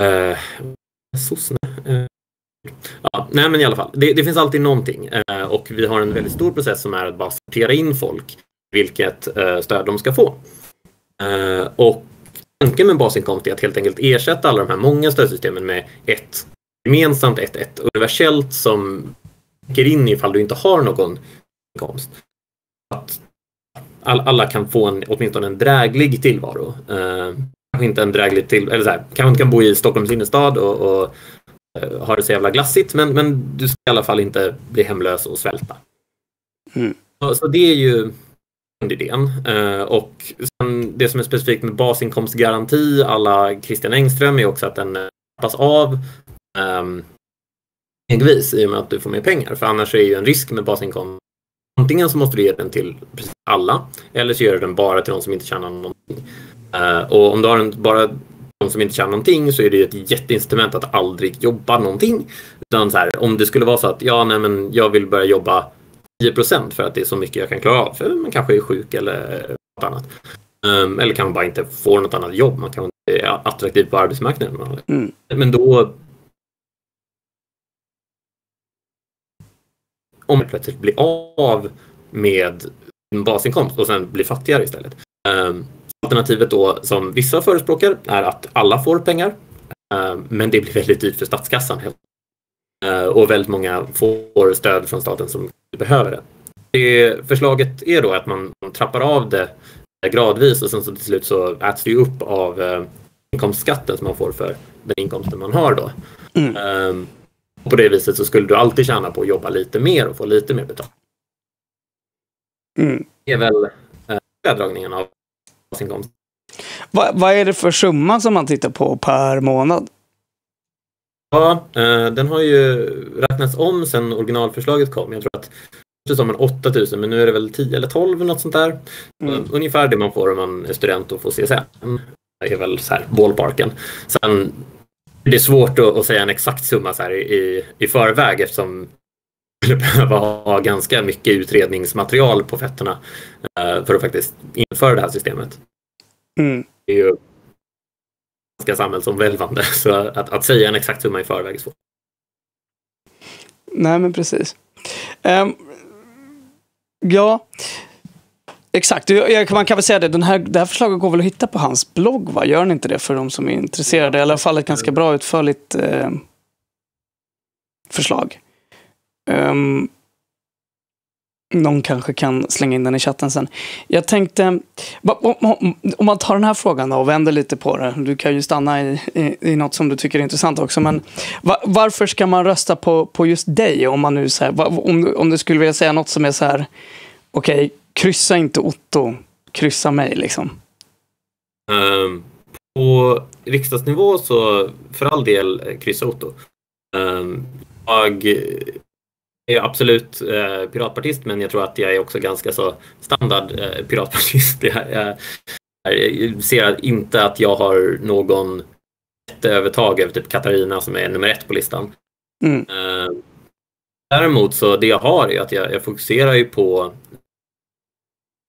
eh. Eh, ja, nej men i alla fall, det, det finns alltid någonting eh, och vi har en väldigt stor process som är att bara sortera in folk vilket eh, stöd de ska få. Eh, och tanken med basinkomst är att helt enkelt ersätta alla de här många stödsystemen med ett gemensamt, ett, ett universellt som täcker in ifall du inte har någon inkomst. Att all, alla kan få en, åtminstone en dräglig tillvaro. Eh, kanske inte en dräglig till, eller så här, kanske inte kan bo i Stockholms innerstad och, och eh, ha det så jävla glassigt men, men du ska i alla fall inte bli hemlös och svälta. Mm. Så, så det är ju grundidén. Eh, och sen det som är specifikt med basinkomstgaranti alla Christian Engström är också att den eh, trappas av stegvis i och med att du får mer pengar. För annars är ju en risk med basinkomst. Antingen så måste du ge den till precis alla eller så gör du den bara till de som inte tjänar någonting. Eh, och om du har en, bara de som inte tjänar någonting så är det ju ett jätteincitament att aldrig jobba någonting. Utan så här, om det skulle vara så att ja, nej, men jag vill börja jobba 10% för att det är så mycket jag kan klara av. För man kanske är sjuk eller något annat. Um, eller kan man bara inte få något annat jobb. Man kanske inte är attraktiv på arbetsmarknaden. Mm. Men då om man plötsligt blir av med en basinkomst och sen blir fattigare istället. Um, alternativet då som vissa förespråkar är att alla får pengar. Um, men det blir väldigt dyrt för statskassan. Uh, och väldigt många får stöd från staten som behöver det. det. Förslaget är då att man trappar av det gradvis och sen så till slut så äts det ju upp av inkomstskatten som man får för den inkomsten man har då. Mm. Och på det viset så skulle du alltid tjäna på att jobba lite mer och få lite mer betalt. Mm. Det är väl uh, neddragningen av inkomst. Vad, är det för summa som man tittar på per månad? Ja, eh, den har ju räknats om sen originalförslaget kom. Jag tror att först sa man 8000 men nu är det väl 10 eller 12 något sånt där. Mm. Ungefär det man får om man är student och får CSN. Det är väl så här ballparken. Sen det är svårt att, att säga en exakt summa så här i, i förväg eftersom skulle behöva ha ganska mycket utredningsmaterial på fötterna eh, för att faktiskt införa det här systemet. Mm. Det är ju ganska samhällsomvälvande så att, att säga en exakt summa i förväg är svårt. Nej, men precis. Ehm, ja, exakt. Man kan väl säga det, den här, det här förslaget går väl att hitta på hans blogg, va? Gör ni inte det för de som är intresserade? I alla fall ett ganska bra utförligt eh, förslag. Um, Någon kanske kan slänga in den i chatten sen. Jag tänkte, om man tar den här frågan då och vänder lite på det. Du kan ju stanna i, i, i något som du tycker är intressant också. Men varför ska man rösta på, på just dig? Om, man nu, så här, om, om du skulle vilja säga något som är så här, okej, okay, kryssa inte Otto, kryssa mig liksom. Um, på riksdagsnivå så för all del kryssa Otto. Um, jag är absolut eh, piratpartist men jag tror att jag är också ganska så standard eh, piratpartist. Jag, jag, jag, ser inte att jag har någon övertag över typ Katarina som är nummer ett på listan. Mm. Eh, däremot så det jag har är att jag, jag fokuserar ju på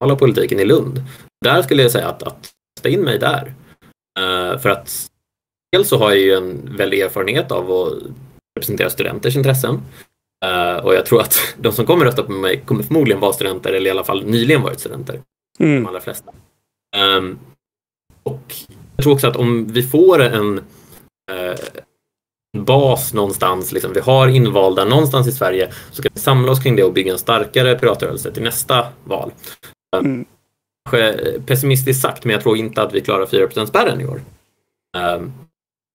alla politiken i Lund. Där skulle jag säga att, att ställa in mig där. Uh, för att dels så har jag ju en väldig erfarenhet av att representera studenters intressen. Uh, och jag tror att de som kommer rösta på mig kommer förmodligen vara studenter eller i alla fall nyligen varit studenter. Mm. De allra flesta. Um, och jag tror också att om vi får en uh, bas någonstans, liksom, vi har invalda någonstans i Sverige, så kan vi samla oss kring det och bygga en starkare piratrörelse till nästa val. Mm. Pessimistiskt sagt, men jag tror inte att vi klarar 4 spärren i år. Um,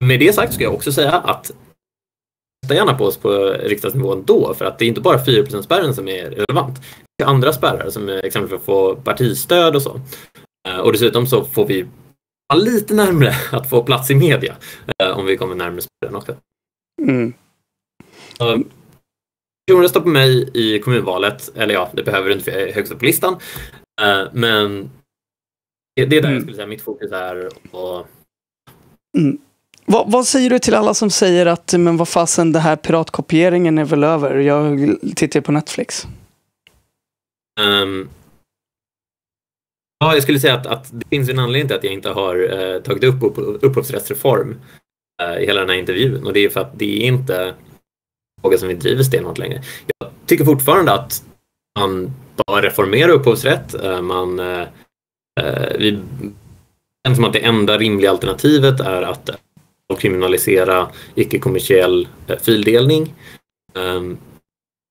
med det sagt ska jag också säga att rösta gärna på oss på riksdagsnivån då, för att det är inte bara 4 spärren som är relevant. Det är andra spärrar som är exempel för att få partistöd och så. Uh, och dessutom så får vi lite närmre att få plats i media uh, om vi kommer närmare spärren också. Mm. Uh, rösta på mig i kommunvalet, eller ja, det behöver du inte för jag är högst upp på listan. Uh, men det, det är där mm. jag skulle säga mitt fokus är. Och... Mm. Vad, vad, säger du till alla som säger att men vad fasen, det här piratkopieringen är väl över? Jag tittar på Netflix. Um, ja, jag skulle säga att, att, det finns en anledning till att jag inte har uh, tagit upp upp upphovsrättsreform uh, i hela den här intervjun och det är för att det är inte en fråga som vi driver stenhårt längre. Jag tycker fortfarande att man bör reformera upphovsrätt. Uh, man, vi, det som att det enda rimliga alternativet är att kriminalisera icke-kommersiell eh, fildelning. Um,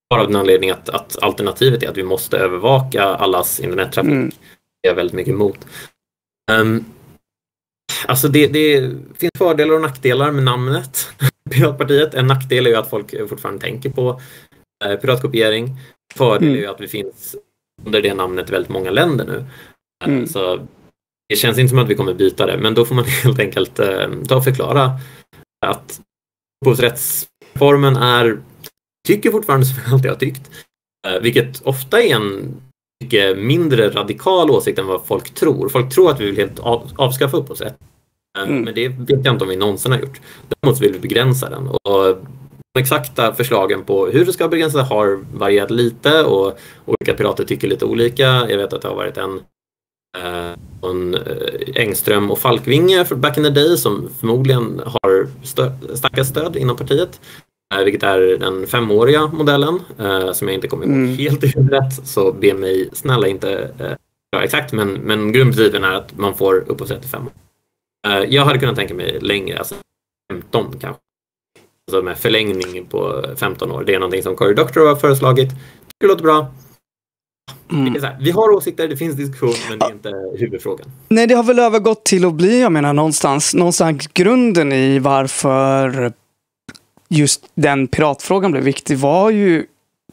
bara av den anledningen att, att, alternativet är att vi måste övervaka allas internettrafik. Mm. Det är jag väldigt mycket emot. Um, alltså det, det, finns fördelar och nackdelar med namnet Piratpartiet. En nackdel är ju att folk fortfarande tänker på eh, piratkopiering. Fördel mm. är ju att vi finns under det namnet i väldigt många länder nu. Mm. Så det känns inte som att vi kommer byta det, men då får man helt enkelt eh, ta och förklara att upphovsrättsformen är, tycker fortfarande som jag alltid har tyckt, eh, vilket ofta är en mycket mindre radikal åsikt än vad folk tror. Folk tror att vi vill helt av, avskaffa upphovsrätt. Eh, mm. Men det vet jag inte om vi någonsin har gjort. Däremot vill vi begränsa den. Och exakta förslagen på hur det ska begränsas har varierat lite och olika pirater tycker lite olika. Jag vet att det har varit en från eh, Engström och Falkvinge back in the day som förmodligen har stö starka stöd inom partiet. Eh, vilket är den femåriga modellen eh, som jag inte kommer ihåg mm. helt i huvudet. Så be mig snälla inte ja, exakt men, men grundprincipen är att man får upphovsrätt i fem år. Jag hade kunnat tänka mig längre, alltså 15 kanske. Alltså med förlängning på 15 år. Det är någonting som Cory Doctor har föreslagit. Det låter bra. Mm. Här, vi har åsikter, det finns diskussion, men det är inte huvudfrågan. Nej, det har väl övergått till att bli, jag menar någonstans, någonstans grunden i varför just den piratfrågan blev viktig var ju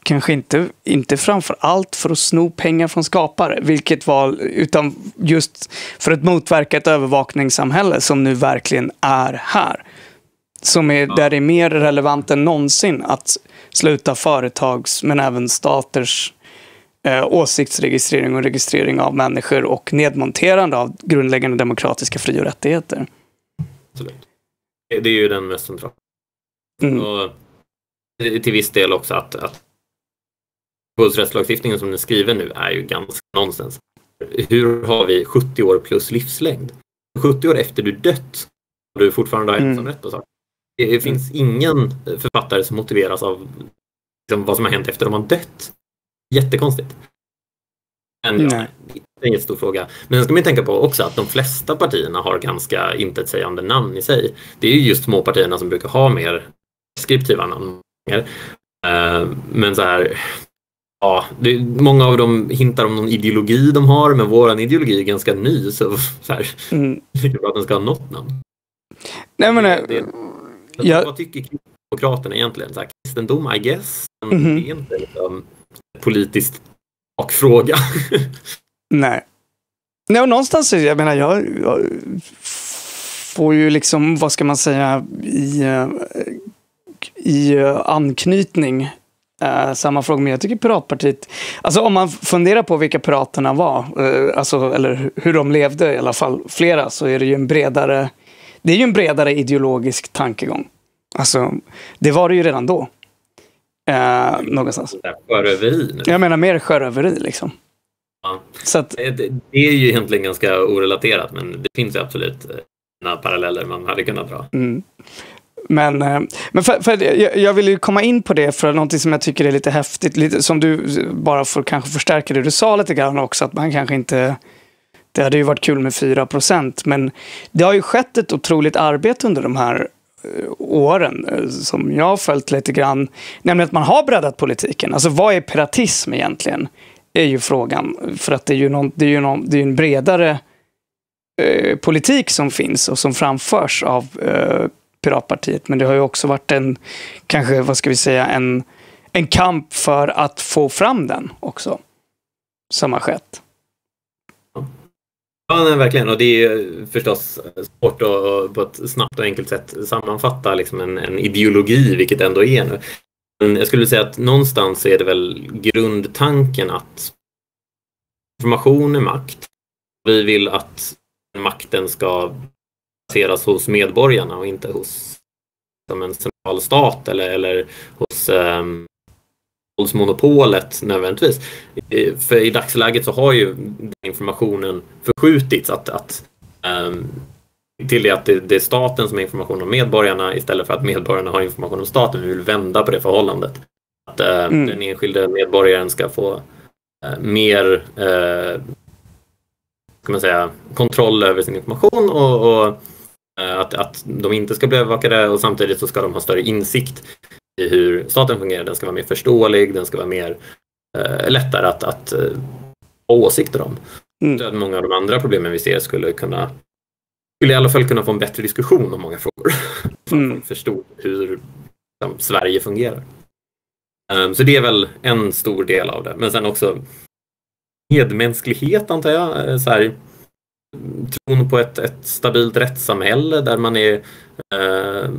kanske inte, inte framför allt för att sno pengar från skapare, vilket var, utan just för att motverka ett övervakningssamhälle som nu verkligen är här. Som är, ja. där det är mer relevant än någonsin att sluta företags, men även staters eh, åsiktsregistrering och registrering av människor och nedmonterande av grundläggande demokratiska fri och rättigheter. Absolut. Det är ju den mest centrala. Mm. Och till viss del också att, att upphovsrättslagstiftningen som den är skriven nu är ju ganska nonsens. Hur har vi 70 år plus livslängd? 70 år efter du dött och du fortfarande har ensamrätt på saker. Det finns ingen författare som motiveras av liksom, vad som har hänt efter de har dött. Jättekonstigt. Men ja, det är en jättestor fråga. Men sen ska man tänka på också att de flesta partierna har ganska intetsägande namn i sig. Det är ju just småpartierna som brukar ha mer deskriptiva namn. Eh, men så här, ja, det, många av dem hintar om någon ideologi de har, men vår ideologi är ganska ny. Så, så här, Mm. det är bra att den ska ha något namn. Nej, men, eh, Jag- Vad tycker Kristdemokraterna egentligen? Så här, kristendom, I guess. Men Mhm. Det är inte liksom en politisk sakfråga. Nej. Nej, och någonstans, jag menar, jag, jag får ju liksom, vad ska man säga, i, eh, i eh, anknytning eh, samma fråga, men jag tycker Piratpartiet, alltså om man funderar på vilka Piraterna var, eh, alltså, eller hu- hur de levde i alla fall, flera, så är det ju en bredare, det är ju en bredare ideologisk tankegång. Alltså, det var det ju redan då. Eh, någonstans. Sjöröveri nu. Jag menar mer sjöröveri liksom. Ja. Så att, Det, det- är ju egentligen ganska orelaterat, men det finns ju absolut eh, några paralleller man hade kunnat dra. Mm. Men, eh, men för, för jag, jag vill ju komma in på det för någonting som jag tycker är lite häftigt, lite, som du bara får kanske förstärka det du sa lite grann också, att man kanske inte det hade ju varit kul med 4 procent, men det har ju skett ett otroligt arbete under de här eh, åren eh, som jag har följt lite grann. Nämligen att man har breddat politiken. Alltså vad är piratism egentligen? Är ju frågan. För att det är ju, någon, det är ju, någon, det är en bredare eh, politik som finns och som framförs av eh, Piratpartiet. Men det har ju också varit en, kanske vad ska vi säga, en, en kamp för att få fram den också. Som har skett. Ja, nej, verkligen. Och det är ju eh, förstås eh, svårt att eh, på ett snabbt och enkelt sätt sammanfatta liksom en, en ideologi, vilket det ändå är nu. Men jag skulle säga att någonstans är det väl grundtanken att information är makt. Vi vill att makten ska placeras hos medborgarna och inte hos som en central stat eller, eller hos um, våldsmonopolet nödvändigtvis. För i dagsläget så har ju den informationen förskjutits att, att ehm, till det att det, det är staten som har information om medborgarna istället för att medborgarna har information om staten. Vi vill vända på det förhållandet. Att eh, Mm. den enskilde medborgaren ska få eh, mer eh, ska man säga, kontroll över sin information och, och att, att de inte ska bli övervakade och samtidigt så ska de ha större insikt i hur staten fungerar. Den ska vara mer förståelig, den ska vara mer eh, lättare att, att eh, ha åsikter om. Mm. Så att många av de andra problemen vi ser skulle kunna skulle i alla fall kunna få en bättre diskussion om många frågor. Mm. förstod hur liksom, Sverige fungerar. Um, så det är väl en stor del av det. Men sen också medmänsklighet antar jag. Eh, Så här, tron på ett, ett stabilt rättssamhälle där man är eh,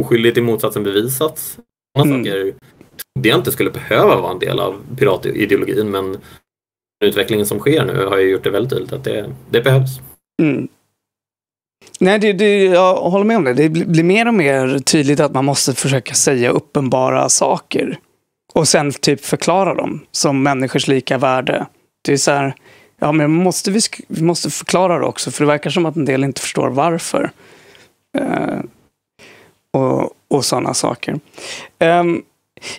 oskyldig till motsatsen bevisats. Sådana Mm. saker trodde jag inte skulle behöva vara en del av piratideologin men utvecklingen som sker nu har ju gjort det väldigt tydligt att det, det behövs. Mm. Nej, det, det, jag håller med om det. Det blir mer och mer tydligt att man måste försöka säga uppenbara saker. Och sen typ förklara dem som människors lika värde. Det är så här, ja men måste vi, vi måste förklara det också. För det verkar som att en del inte förstår varför. Och och sådana saker. Ehm,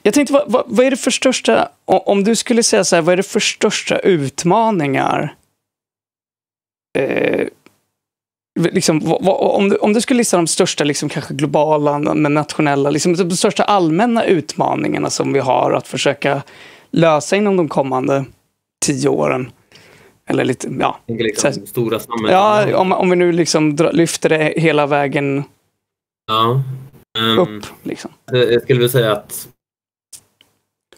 jag tänkte, vad, vad, vad är det för största, om du skulle säga så här, vad är det för största utmaningar eh, liksom, vad, om, du, om du skulle lista de största, liksom, kanske globala, men nationella, liksom, de största allmänna utmaningarna som vi har att försöka lösa inom de kommande tio åren. Eller lite, ja. Liksom Så- stora samhällen. ja om, om vi nu liksom dra, lyfter det hela vägen Ja. Ehm, upp. Liksom. Jag skulle vilja säga att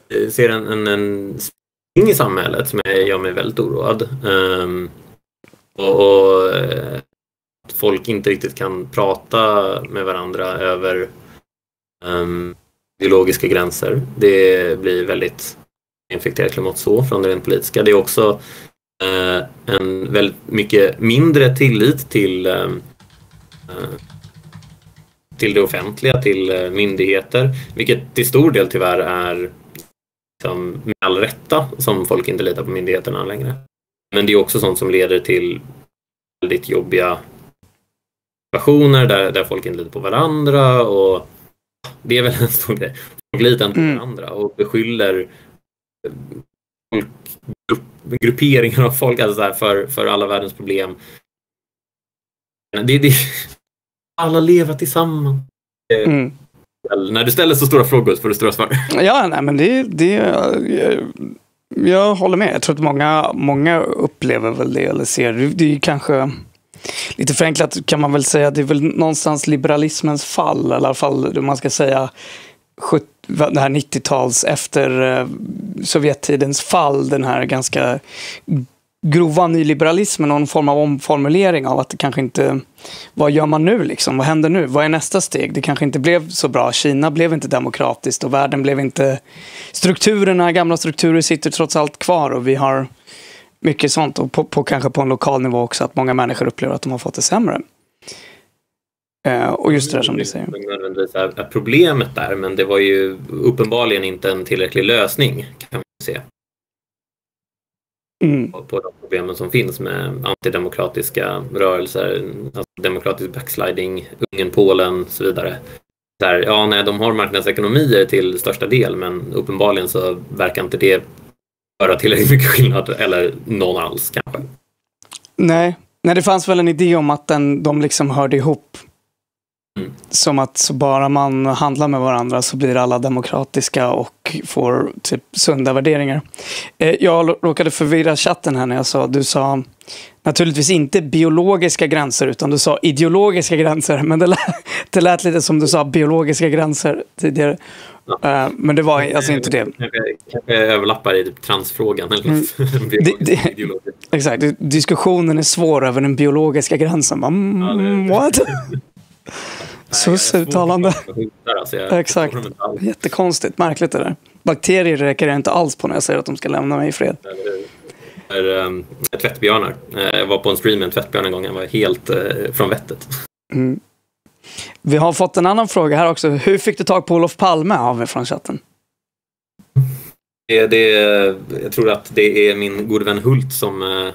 jag ser en, en, en spring i samhället som jag gör mig väldigt oroad. Ehm, och, och eh, att folk inte riktigt kan prata med varandra över um, biologiska gränser. Det blir väldigt infekterat klimat så från det rent politiska. Det är också eh, en väldigt mycket mindre tillit till eh, till det offentliga, till eh, myndigheter, vilket till stor del tyvärr är liksom, med all rätta som folk inte litar på myndigheterna längre. Men det är också sånt som leder till väldigt jobbiga situationer där, där folk inte litar på varandra och det är väl en stor grej. Folk litar inte på Mm. varandra och beskyller folk, grupp, grupperingar av folk alltså så här, för, för alla världens problem. Det, det, alla lever tillsammans. Mm. när du ställer så stora frågor så får du stora svar. Ja, nej, men det, det jag, jag håller med. Jag tror att många, många upplever väl det eller ser det. Det är ju kanske lite förenklat kan man väl säga. Det är väl någonstans liberalismens fall, i alla fall om man ska säga det här 90-tals efter eh, Sovjettidens fall, den här ganska grova nyliberalismen och en form av omformulering av att det kanske inte... Vad gör man nu liksom? Vad händer nu? Vad är nästa steg? Det kanske inte blev så bra. Kina blev inte demokratiskt och världen blev inte... Strukturerna, gamla strukturer sitter trots allt kvar och vi har mycket sånt. Och på, på kanske på en lokal nivå också att många människor upplever att de har fått det sämre. Uh, och just det där som du säger. nödvändigtvis är problemet där, men det var ju uppenbarligen inte en tillräcklig lösning kan vi se mm. på de problemen som finns med antidemokratiska rörelser, alltså demokratisk backsliding, Ungern, Polen och så vidare. Där, ja, nej, de har marknadsekonomier till största del men uppenbarligen så verkar inte det göra tillräckligt mycket skillnad eller någon alls kanske. Nej, nej det fanns väl en idé om att den, de liksom hörde ihop Mm. Som att bara man handlar med varandra så blir alla demokratiska och får typ sunda värderingar. Eh, jag råkade förvirra chatten här när jag sa, du sa naturligtvis inte biologiska gränser utan du sa ideologiska gränser. Men det lät, det lät lite som du sa biologiska gränser tidigare. Ja. Eh, men det var alltså inte det. Kanske överlappar i typ transfrågan. Eller mm. det, det, exakt, diskussionen är svår över den biologiska gränsen. Mm, ja, det, what? Sus-uttalande. Alltså, Exakt. Jättekonstigt. Märkligt det där. Bakterier räcker jag inte alls på när jag säger att de ska lämna mig i fred. Är, um, tvättbjörnar. Eh, jag var på en stream med en tvättbjörn en gång. Jag var helt uh, från vettet. Mm. Vi har fått en annan fråga här också. Hur fick du tag på Olof Palme av från chatten? Det, det, jag tror att det är min gode vän Hult som uh,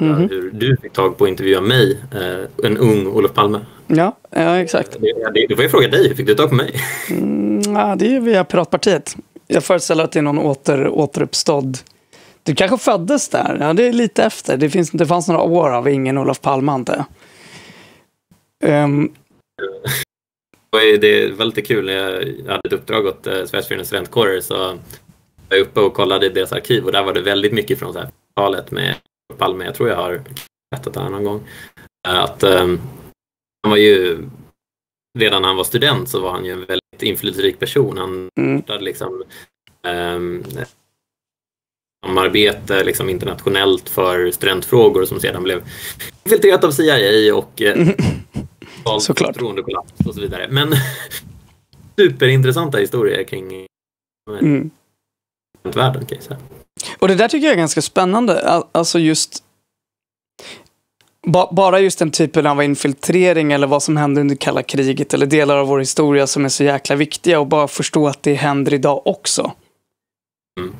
Mm -hmm. Hur du fick tag på att intervjua mig, eh, en ung Olof Palme. Ja, ja exakt. Då får jag fråga dig, hur fick du tag på mig? Mm, ja, det är via Piratpartiet. Jag föreställer att det är någon åter, återuppstådd... Du kanske föddes där? Ja, det är lite efter. Det, finns, det fanns några år av ingen Olof Palme, antar jag. Um... Det var lite kul, jag hade ett uppdrag åt eh, Sveriges studentkårer så var jag uppe och kollade i deras arkiv och där var det väldigt mycket från så här talet med Palme, jag tror jag har berättat det här någon gång, att um, han var ju, redan när han var student så var han ju en väldigt inflytelserik person. Han mm. hade liksom um, samarbete liksom internationellt för studentfrågor som sedan blev infiltrerat av CIA och eh, mm. Såklart. förtroendekollaps och så vidare. Men superintressanta historier kring mm. världen kan jag säga. Och det där tycker jag är ganska spännande. Alltså just bara just den typen av infiltrering eller vad som hände under kalla kriget eller delar av vår historia som är så jäkla viktiga och bara förstå att det händer idag också. Mm.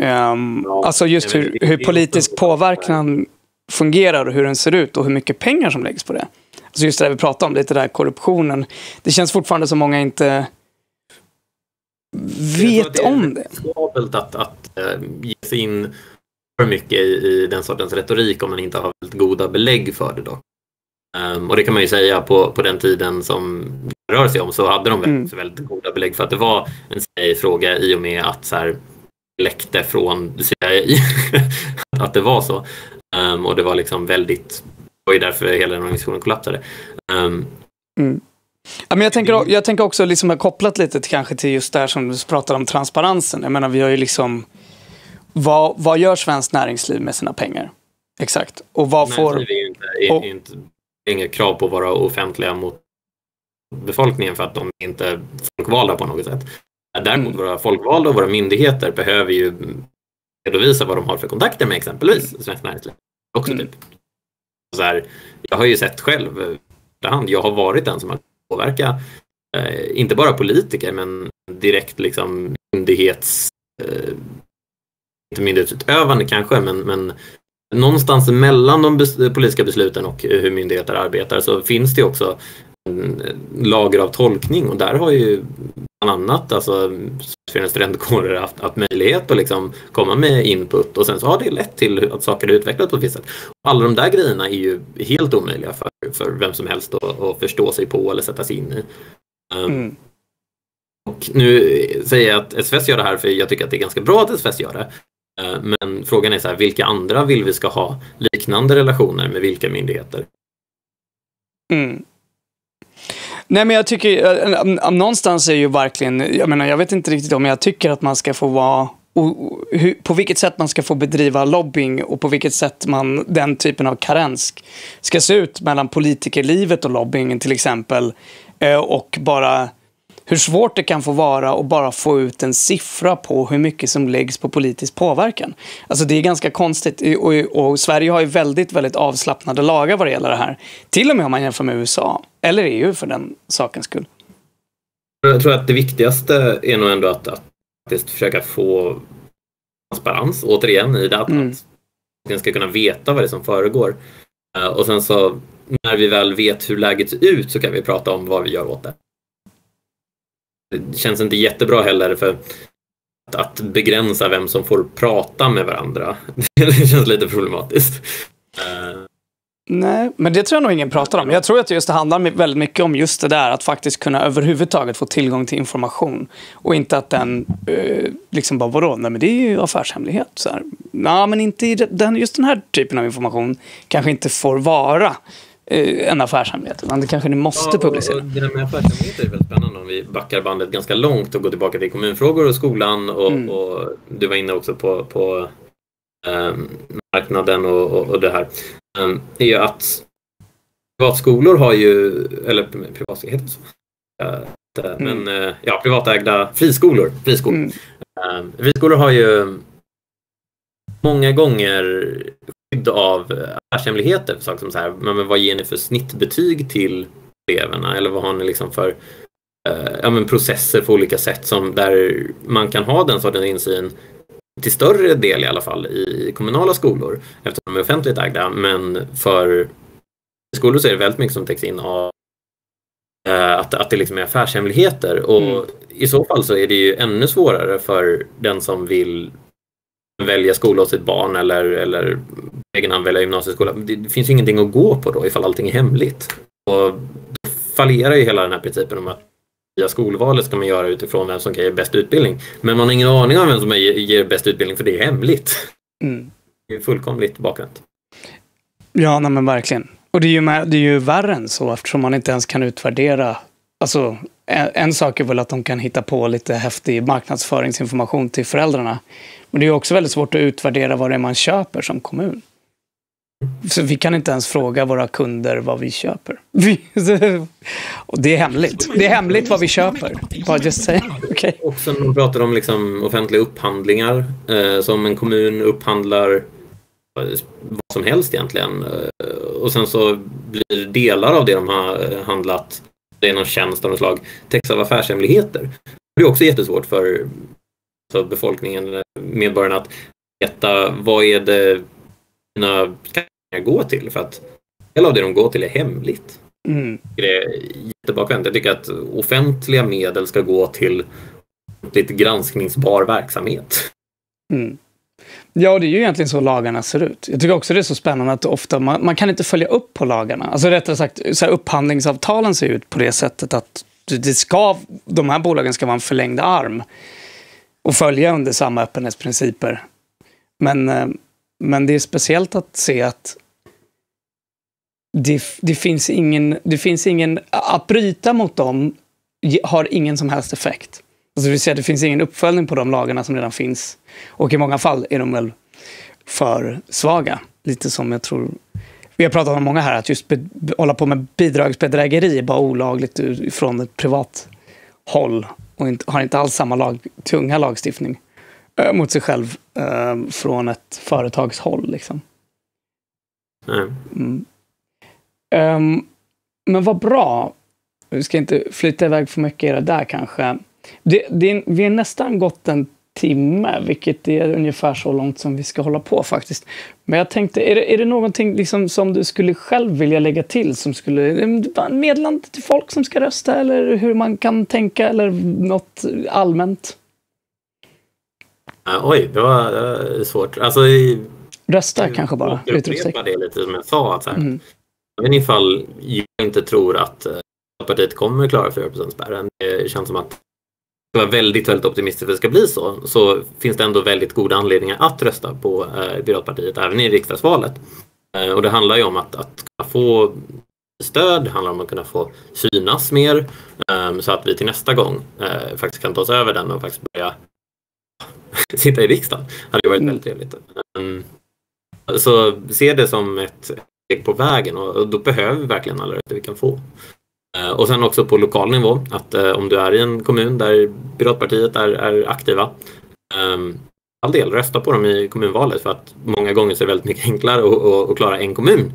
Um, ja, alltså just hur, hur politisk påverkan fungerar och hur den ser ut och hur mycket pengar som läggs på det. Alltså just det där vi pratade om, lite där korruptionen. Det känns fortfarande som många inte vet om det. Det är att, att äh, ge sig in för mycket i, i, den sortens retorik om man inte har väldigt goda belägg för det. Då. Um, och det kan man ju säga på, på den tiden som det rör sig om så hade de väldigt, mm. väldigt goda belägg för att det var en CIA-fråga i och med att så här, läckte från CIA att det var så. Um, och det var liksom väldigt, det var ju därför hela den organisationen kollapsade. Um, mm. Ja, men jag, tänker, jag tänker också liksom kopplat lite till, kanske till just det här som du pratar om transparensen. Jag menar vi har ju liksom vad, vad gör svenskt näringsliv med sina pengar? Exakt. Och vad får... Det är, inte, är, och... inte, inget krav på att vara offentliga mot befolkningen för att de inte är folkvalda på något sätt. Däremot mm. våra folkvalda och våra myndigheter behöver ju redovisa vad de har för kontakter med exempelvis Svenskt Näringsliv. Också mm. typ. Så här, jag har ju sett själv, jag har varit den som har påverka, eh, inte bara politiker men direkt liksom myndighets eh, inte myndighetsutövande kanske, men, men någonstans mellan de bes politiska besluten och hur myndigheter arbetar så finns det också lager av tolkning och där har ju bland annat alltså, Föreningen studentkårer haft, haft möjlighet att liksom komma med input och sen så har det lett till att saker utvecklats på ett visst sätt. Alla de där grejerna är ju helt omöjliga för, för vem som helst att, att förstå sig på eller sätta sig in i. Um, mm. Och nu säger jag att SFS gör det här för jag tycker att det är ganska bra att SFS gör det. Eh, men frågan är så här, vilka andra vill vi ska ha liknande relationer med vilka myndigheter? Mm. Nej men jag tycker, eh, någonstans är ju verkligen, jag menar jag vet inte riktigt om jag tycker att man ska få vara och hur, på vilket sätt man ska få bedriva lobbying och på vilket sätt man, den typen av karens ska se ut mellan politikerlivet och lobbyingen till exempel. Eh, och bara hur svårt det kan få vara att bara få ut en siffra på hur mycket som läggs på politisk påverkan. Alltså det är ganska konstigt och, och Sverige har ju väldigt, väldigt avslappnade lagar vad det gäller det här. Till och med om man jämför med USA, eller EU för den sakens skull. Jag tror att det viktigaste är nog ändå att, att faktiskt försöka få transparens återigen i det. Att mm. man ska kunna veta vad det är som föregår. Uh, och sen så när vi väl vet hur läget ser ut så kan vi prata om vad vi gör åt det. Det känns inte jättebra heller för att, att begränsa vem som får prata med varandra. det känns lite problematiskt. Uh, Nej, men det tror jag nog ingen pratar om. Jag tror att just det handlar väldigt mycket om just det där att faktiskt kunna överhuvudtaget få tillgång till information. Och inte att den eh, liksom bara, vadå, nej men det är ju affärshemlighet. Så här. Nej, men inte i den, just den här typen av information kanske inte får vara en affärshemlighet. Utan det kanske ni måste ja, publicera. Det där med affärshemligheter är väldigt spännande om vi backar bandet ganska långt och går tillbaka till kommunfrågor och skolan. Och, mm. och du var inne också på, på eh, marknaden och, och, och det här. Ehm, är ju att privatskolor har ju, eller privat, heter det så? Mm. Men eh, ja, privatägda friskolor. Friskolor. Mm. Ehm, friskolor har ju många gånger skydd av affärshemligheter. För saker som så här, men vad ger ni för snittbetyg till eleverna? Eller vad har ni liksom för eh, ja, processer på olika sätt som där man kan ha den sortens insyn till större del i alla fall i kommunala skolor eftersom de är offentligt ägda. Men för skolor så är det väldigt mycket som täcks in av eh, att, att det liksom är affärshemligheter. Och mm. i så fall så är det ju ännu svårare för den som vill välja skola åt sitt barn eller, eller egen hand välja gymnasieskola. Det finns ju ingenting att gå på då ifall allting är hemligt. Och då fallerar ju hela den här principen om att via skolvalet ska man göra utifrån vem som kan ge bäst utbildning. Men man har ingen aning om vem som ger bäst utbildning för det är hemligt. Mm. Det är fullkomligt bakvänt. Ja, nej, men verkligen. Och det är, ju, det är ju värre än så eftersom man inte ens kan utvärdera. Alltså, en, en sak är väl att de kan hitta på lite häftig marknadsföringsinformation till föräldrarna. Men det är också väldigt svårt att utvärdera vad det är man köper som kommun. Så vi kan inte ens fråga våra kunder vad vi köper. och det är hemligt. Det är hemligt vad vi köper. Bara just say. Okay. Och sen pratar pratar om liksom offentliga upphandlingar. Eh, som en kommun upphandlar eh, vad som helst egentligen. Eh, och sen så blir delar av det de har eh, handlat, det är någon tjänst av något slag, täcks av affärshemligheter. Det är också jättesvårt för alltså befolkningen, medborgarna att veta vad är det mina gå till för att hela av det de går till är hemligt. Mm. Det är jättebakvänt. Jag tycker att offentliga medel ska gå till lite granskningsbar verksamhet. Mm. Ja, det är ju egentligen så lagarna ser ut. Jag tycker också det är så spännande att ofta man, man kan inte följa upp på lagarna. Alltså rättare sagt, så här, upphandlingsavtalen ser ut på det sättet att det ska, de här bolagen ska vara en förlängd arm och följa under samma öppenhetsprinciper. Men eh, men det är speciellt att se att det, det, finns ingen, det finns ingen... Att bryta mot dem har ingen som helst effekt. Alltså vill säga, det finns ingen uppföljning på de lagarna som redan finns. Och i många fall är de väl för svaga. Lite som jag tror... Vi har pratat om många här, att just be, hålla på med bidragsbedrägeri är bara olagligt från ett privat håll och inte, har inte alls samma lag, tunga lagstiftning. Eh, mot sig själv eh, från ett företagshåll. Liksom. Mm. Mm. Um, men vad bra. Vi ska inte flytta iväg för mycket i det där kanske. Det, det, vi har nästan gått en timme, vilket är ungefär så långt som vi ska hålla på faktiskt. Men jag tänkte, är det, är det någonting liksom som du skulle själv vilja lägga till som skulle, meddelande till folk som ska rösta eller hur man kan tänka eller något allmänt? Oj, det var, det var svårt. Alltså, Rösta kanske bara. Jag upprepar det lite som jag sa. Att så här, mm. Även ifall jag inte tror att uh, partiet kommer klara 4 spärren. Det känns som att ska vara väldigt, väldigt optimistisk för att det ska bli så, så finns det ändå väldigt goda anledningar att rösta på eh, Piratpartiet även i riksdagsvalet. Eh, och det handlar ju om att, att kunna få stöd, det handlar om att kunna få synas mer eh, så att vi till nästa gång eh, faktiskt kan ta oss över den och faktiskt börja sitta i riksdagen. Det hade varit väldigt trevligt. Um, så se det som ett steg på vägen och, och då behöver vi verkligen alla röster vi kan få. Uh, och sen också på lokal nivå att uh, om du är i en kommun där Piratpartiet är, är aktiva um, all del, rösta på dem i kommunvalet för att många gånger så är det väldigt mycket enklare att, att, att klara en kommun.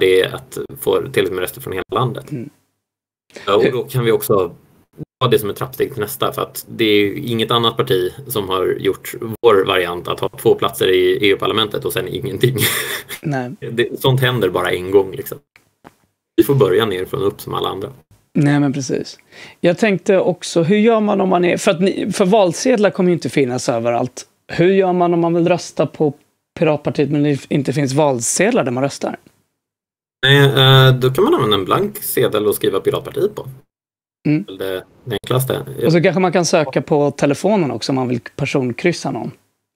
Det är att få tillräckligt med röster från hela landet. Mm. Och då kan vi också ha det som ett trappsteg till nästa för att det är inget annat parti som har gjort vår variant att ha två platser i EU-parlamentet och sen ingenting. Nej. Det, sånt händer bara en gång. Liksom. Vi får börja nerifrån upp som alla andra. Nej, men precis. Jag tänkte också, hur gör man om man är... För, att ni, för valsedlar kommer ju inte finnas överallt. Hur gör man om man vill rösta på Piratpartiet men det inte finns valsedlar där man röstar? Nej, eh, då kan man använda en blank sedel och skriva Piratpartiet på. Mm. Det, det enklaste. Och så kanske man kan söka på telefonen också om man vill personkryssa någon.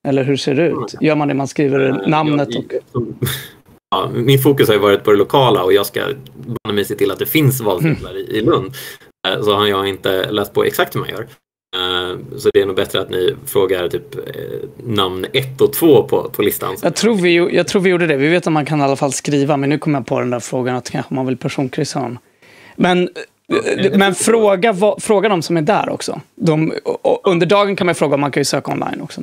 Eller hur ser det ut? Gör man det man skriver namnet? Och... Ja, min fokus har ju varit på det lokala och jag ska banne mig se till att det finns valsedlar mm. i Lund. Eh, så har jag inte läst på exakt hur man gör. Eh, så det är nog bättre att ni frågar typ namn 1 och 2 på, på listan. Jag tror, vi, jag tror vi gjorde det. Vi vet att man kan i alla fall skriva, men nu kommer jag på den där frågan att kanske man vill personkryssa någon. Men men fråga, fråga de som är där också. De, under dagen kan man fråga, man kan ju söka online också.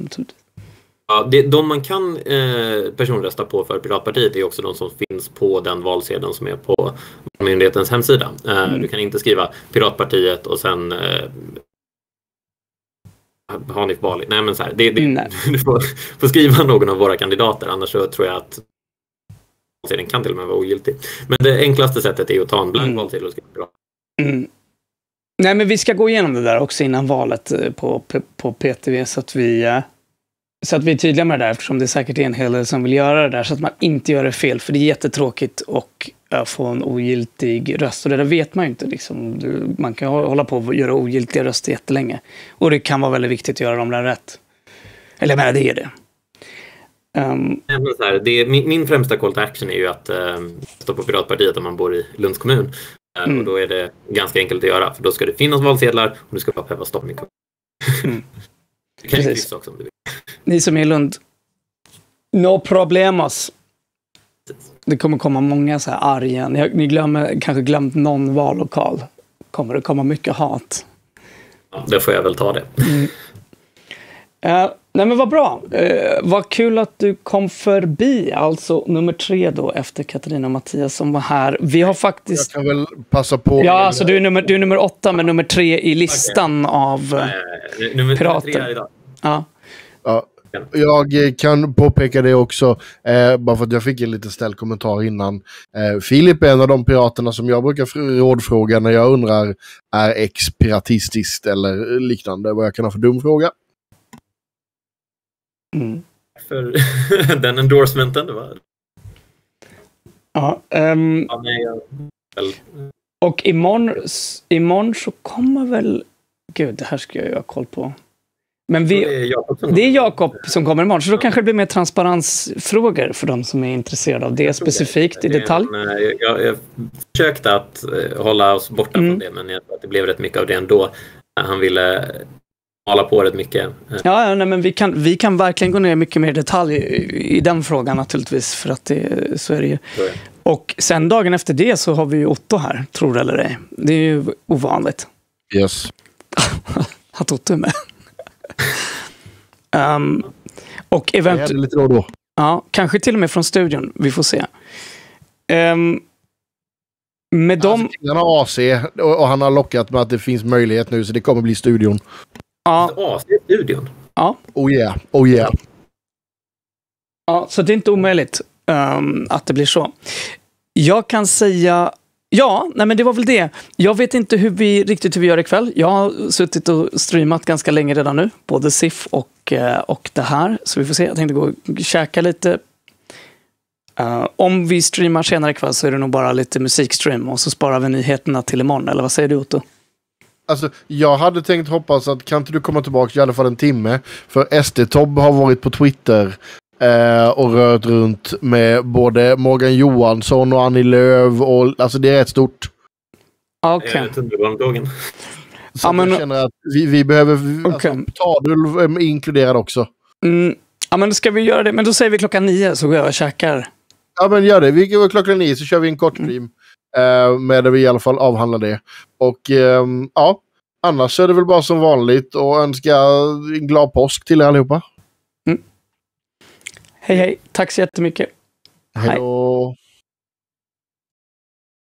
Ja, det, de man kan eh, personrösta på för Piratpartiet är också de som finns på den valsedeln som är på myndighetens hemsida. Eh, mm. Du kan inte skriva Piratpartiet och sen eh, Hanif Bali. Nej men så här, det, det, Nej. du får, får, skriva någon av våra kandidater annars så tror jag att valsedeln kan till och med vara ogiltig. Men det enklaste sättet är att ta en blank mm. valsedel och skriva Mm. Nej, men vi ska gå igenom det där också innan valet eh, på, på PTV så att vi eh, så att vi är tydliga med det där eftersom det är säkert en hel del som vill göra det där så att man inte gör det fel. För det är jättetråkigt och få en ogiltig röst. Och det där vet man ju inte. Liksom. Man kan hålla på och göra ogiltiga röster jättelänge. Och det kan vara väldigt viktigt att göra dem där rätt. Eller jag det är det. Um, här, det är, min, min, främsta call to action är ju att um, stå på Piratpartiet om man bor i Lunds kommun. Eh, mm. Och då är det ganska enkelt att göra för då ska det finnas valsedlar och du ska bara behöva stå med mm. Du kan Precis. också om du vill. Ni som är i Lund, no problemos. Det kommer komma många så här arga, ni, ni glömmer, kanske glömt någon vallokal. Kommer det komma mycket hat. Ja, det får jag väl ta det. Mm. Uh, Nej men vad bra. Eh, vad kul att du kom förbi. Alltså nummer tre då efter Katarina och Mattias som var här. Vi har faktiskt... Jag kan väl passa på. Ja, alltså du är nummer, du är nummer åtta men nummer tre i listan okay. av eh, nummer, pirater. Nummer tre idag. Ja. ja. Jag kan påpeka det också, eh, bara för att jag fick en lite ställd kommentar innan. Eh, Filip är en av de piraterna som jag brukar rådfråga när jag undrar är X piratistiskt eller liknande, vad jag kan ha för dum fråga. Mm. För den endorsementen. Det var... Ja, um, ja nej, jag... Och imorgon, imorgon så kommer väl... Gud, det här ska jag ju ha koll på. Men vi, det är Jakob som, kommer imorgon, så då kanske det blir mer transparensfrågor för de som är intresserade av det specifikt det. i detalj. Eh, jag, jag, försökte att eh, hålla oss borta mm. från det, men jag tror att det blev rätt mycket av det ändå. Han ville mala på rätt mycket. Ja, nej, men vi kan, vi kan verkligen gå ner mycket mer i detalj i, i den frågan naturligtvis, för att det, så är det ju. Och sen dagen efter det så har vi ju Otto här, tror det eller ej. Det är ju ovanligt. Yes. att Otto är med. um, och eventuellt... lite då då. Ja, kanske till och med från studion. Vi får se. Um, med dem... Alltså, han har AC och, och, han har lockat med att det finns möjlighet nu så det kommer bli studion. Ja. AC i studion? Ja. Oh yeah, oh yeah. Ja, så det är inte omöjligt um, att det blir så. Jag kan säga Ja, nej men det var väl det. Jag vet inte hur vi, riktigt hur vi gör ikväll. Jag har suttit och streamat ganska länge redan nu. Både SIF och, eh, och det här. Så vi får se. Jag tänkte gå och käka lite Uh, om vi streamar senare ikväll så är det nog bara lite musikstream och så sparar vi nyheterna till imorgon. Eller vad säger du Otto? Alltså, jag hade tänkt hoppas att kan inte du komma tillbaka i alla fall en timme? För SD-Tobb har varit på Twitter eh, och rört runt med både Morgan Johansson och Annie Lööf. Och, alltså det är rätt stort. Okej. Eh, Tunnelbanetågen. Så Ja, men- jag känner att vi, vi behöver... Okej. Alltså, Tadul är inkluderad också. Mm. Ja, men ska vi göra det? Men då säger vi klockan nio så går jag och käkar. Ja men gör det. Vi går klockan nio så kör vi en kort stream. Eh, med där vi i alla fall avhandlar det. Och ehm, ja, annars är det väl bara som vanligt och önska en glad påsk till er allihopa. Hej, hej. Tack så jättemycket. Hej då.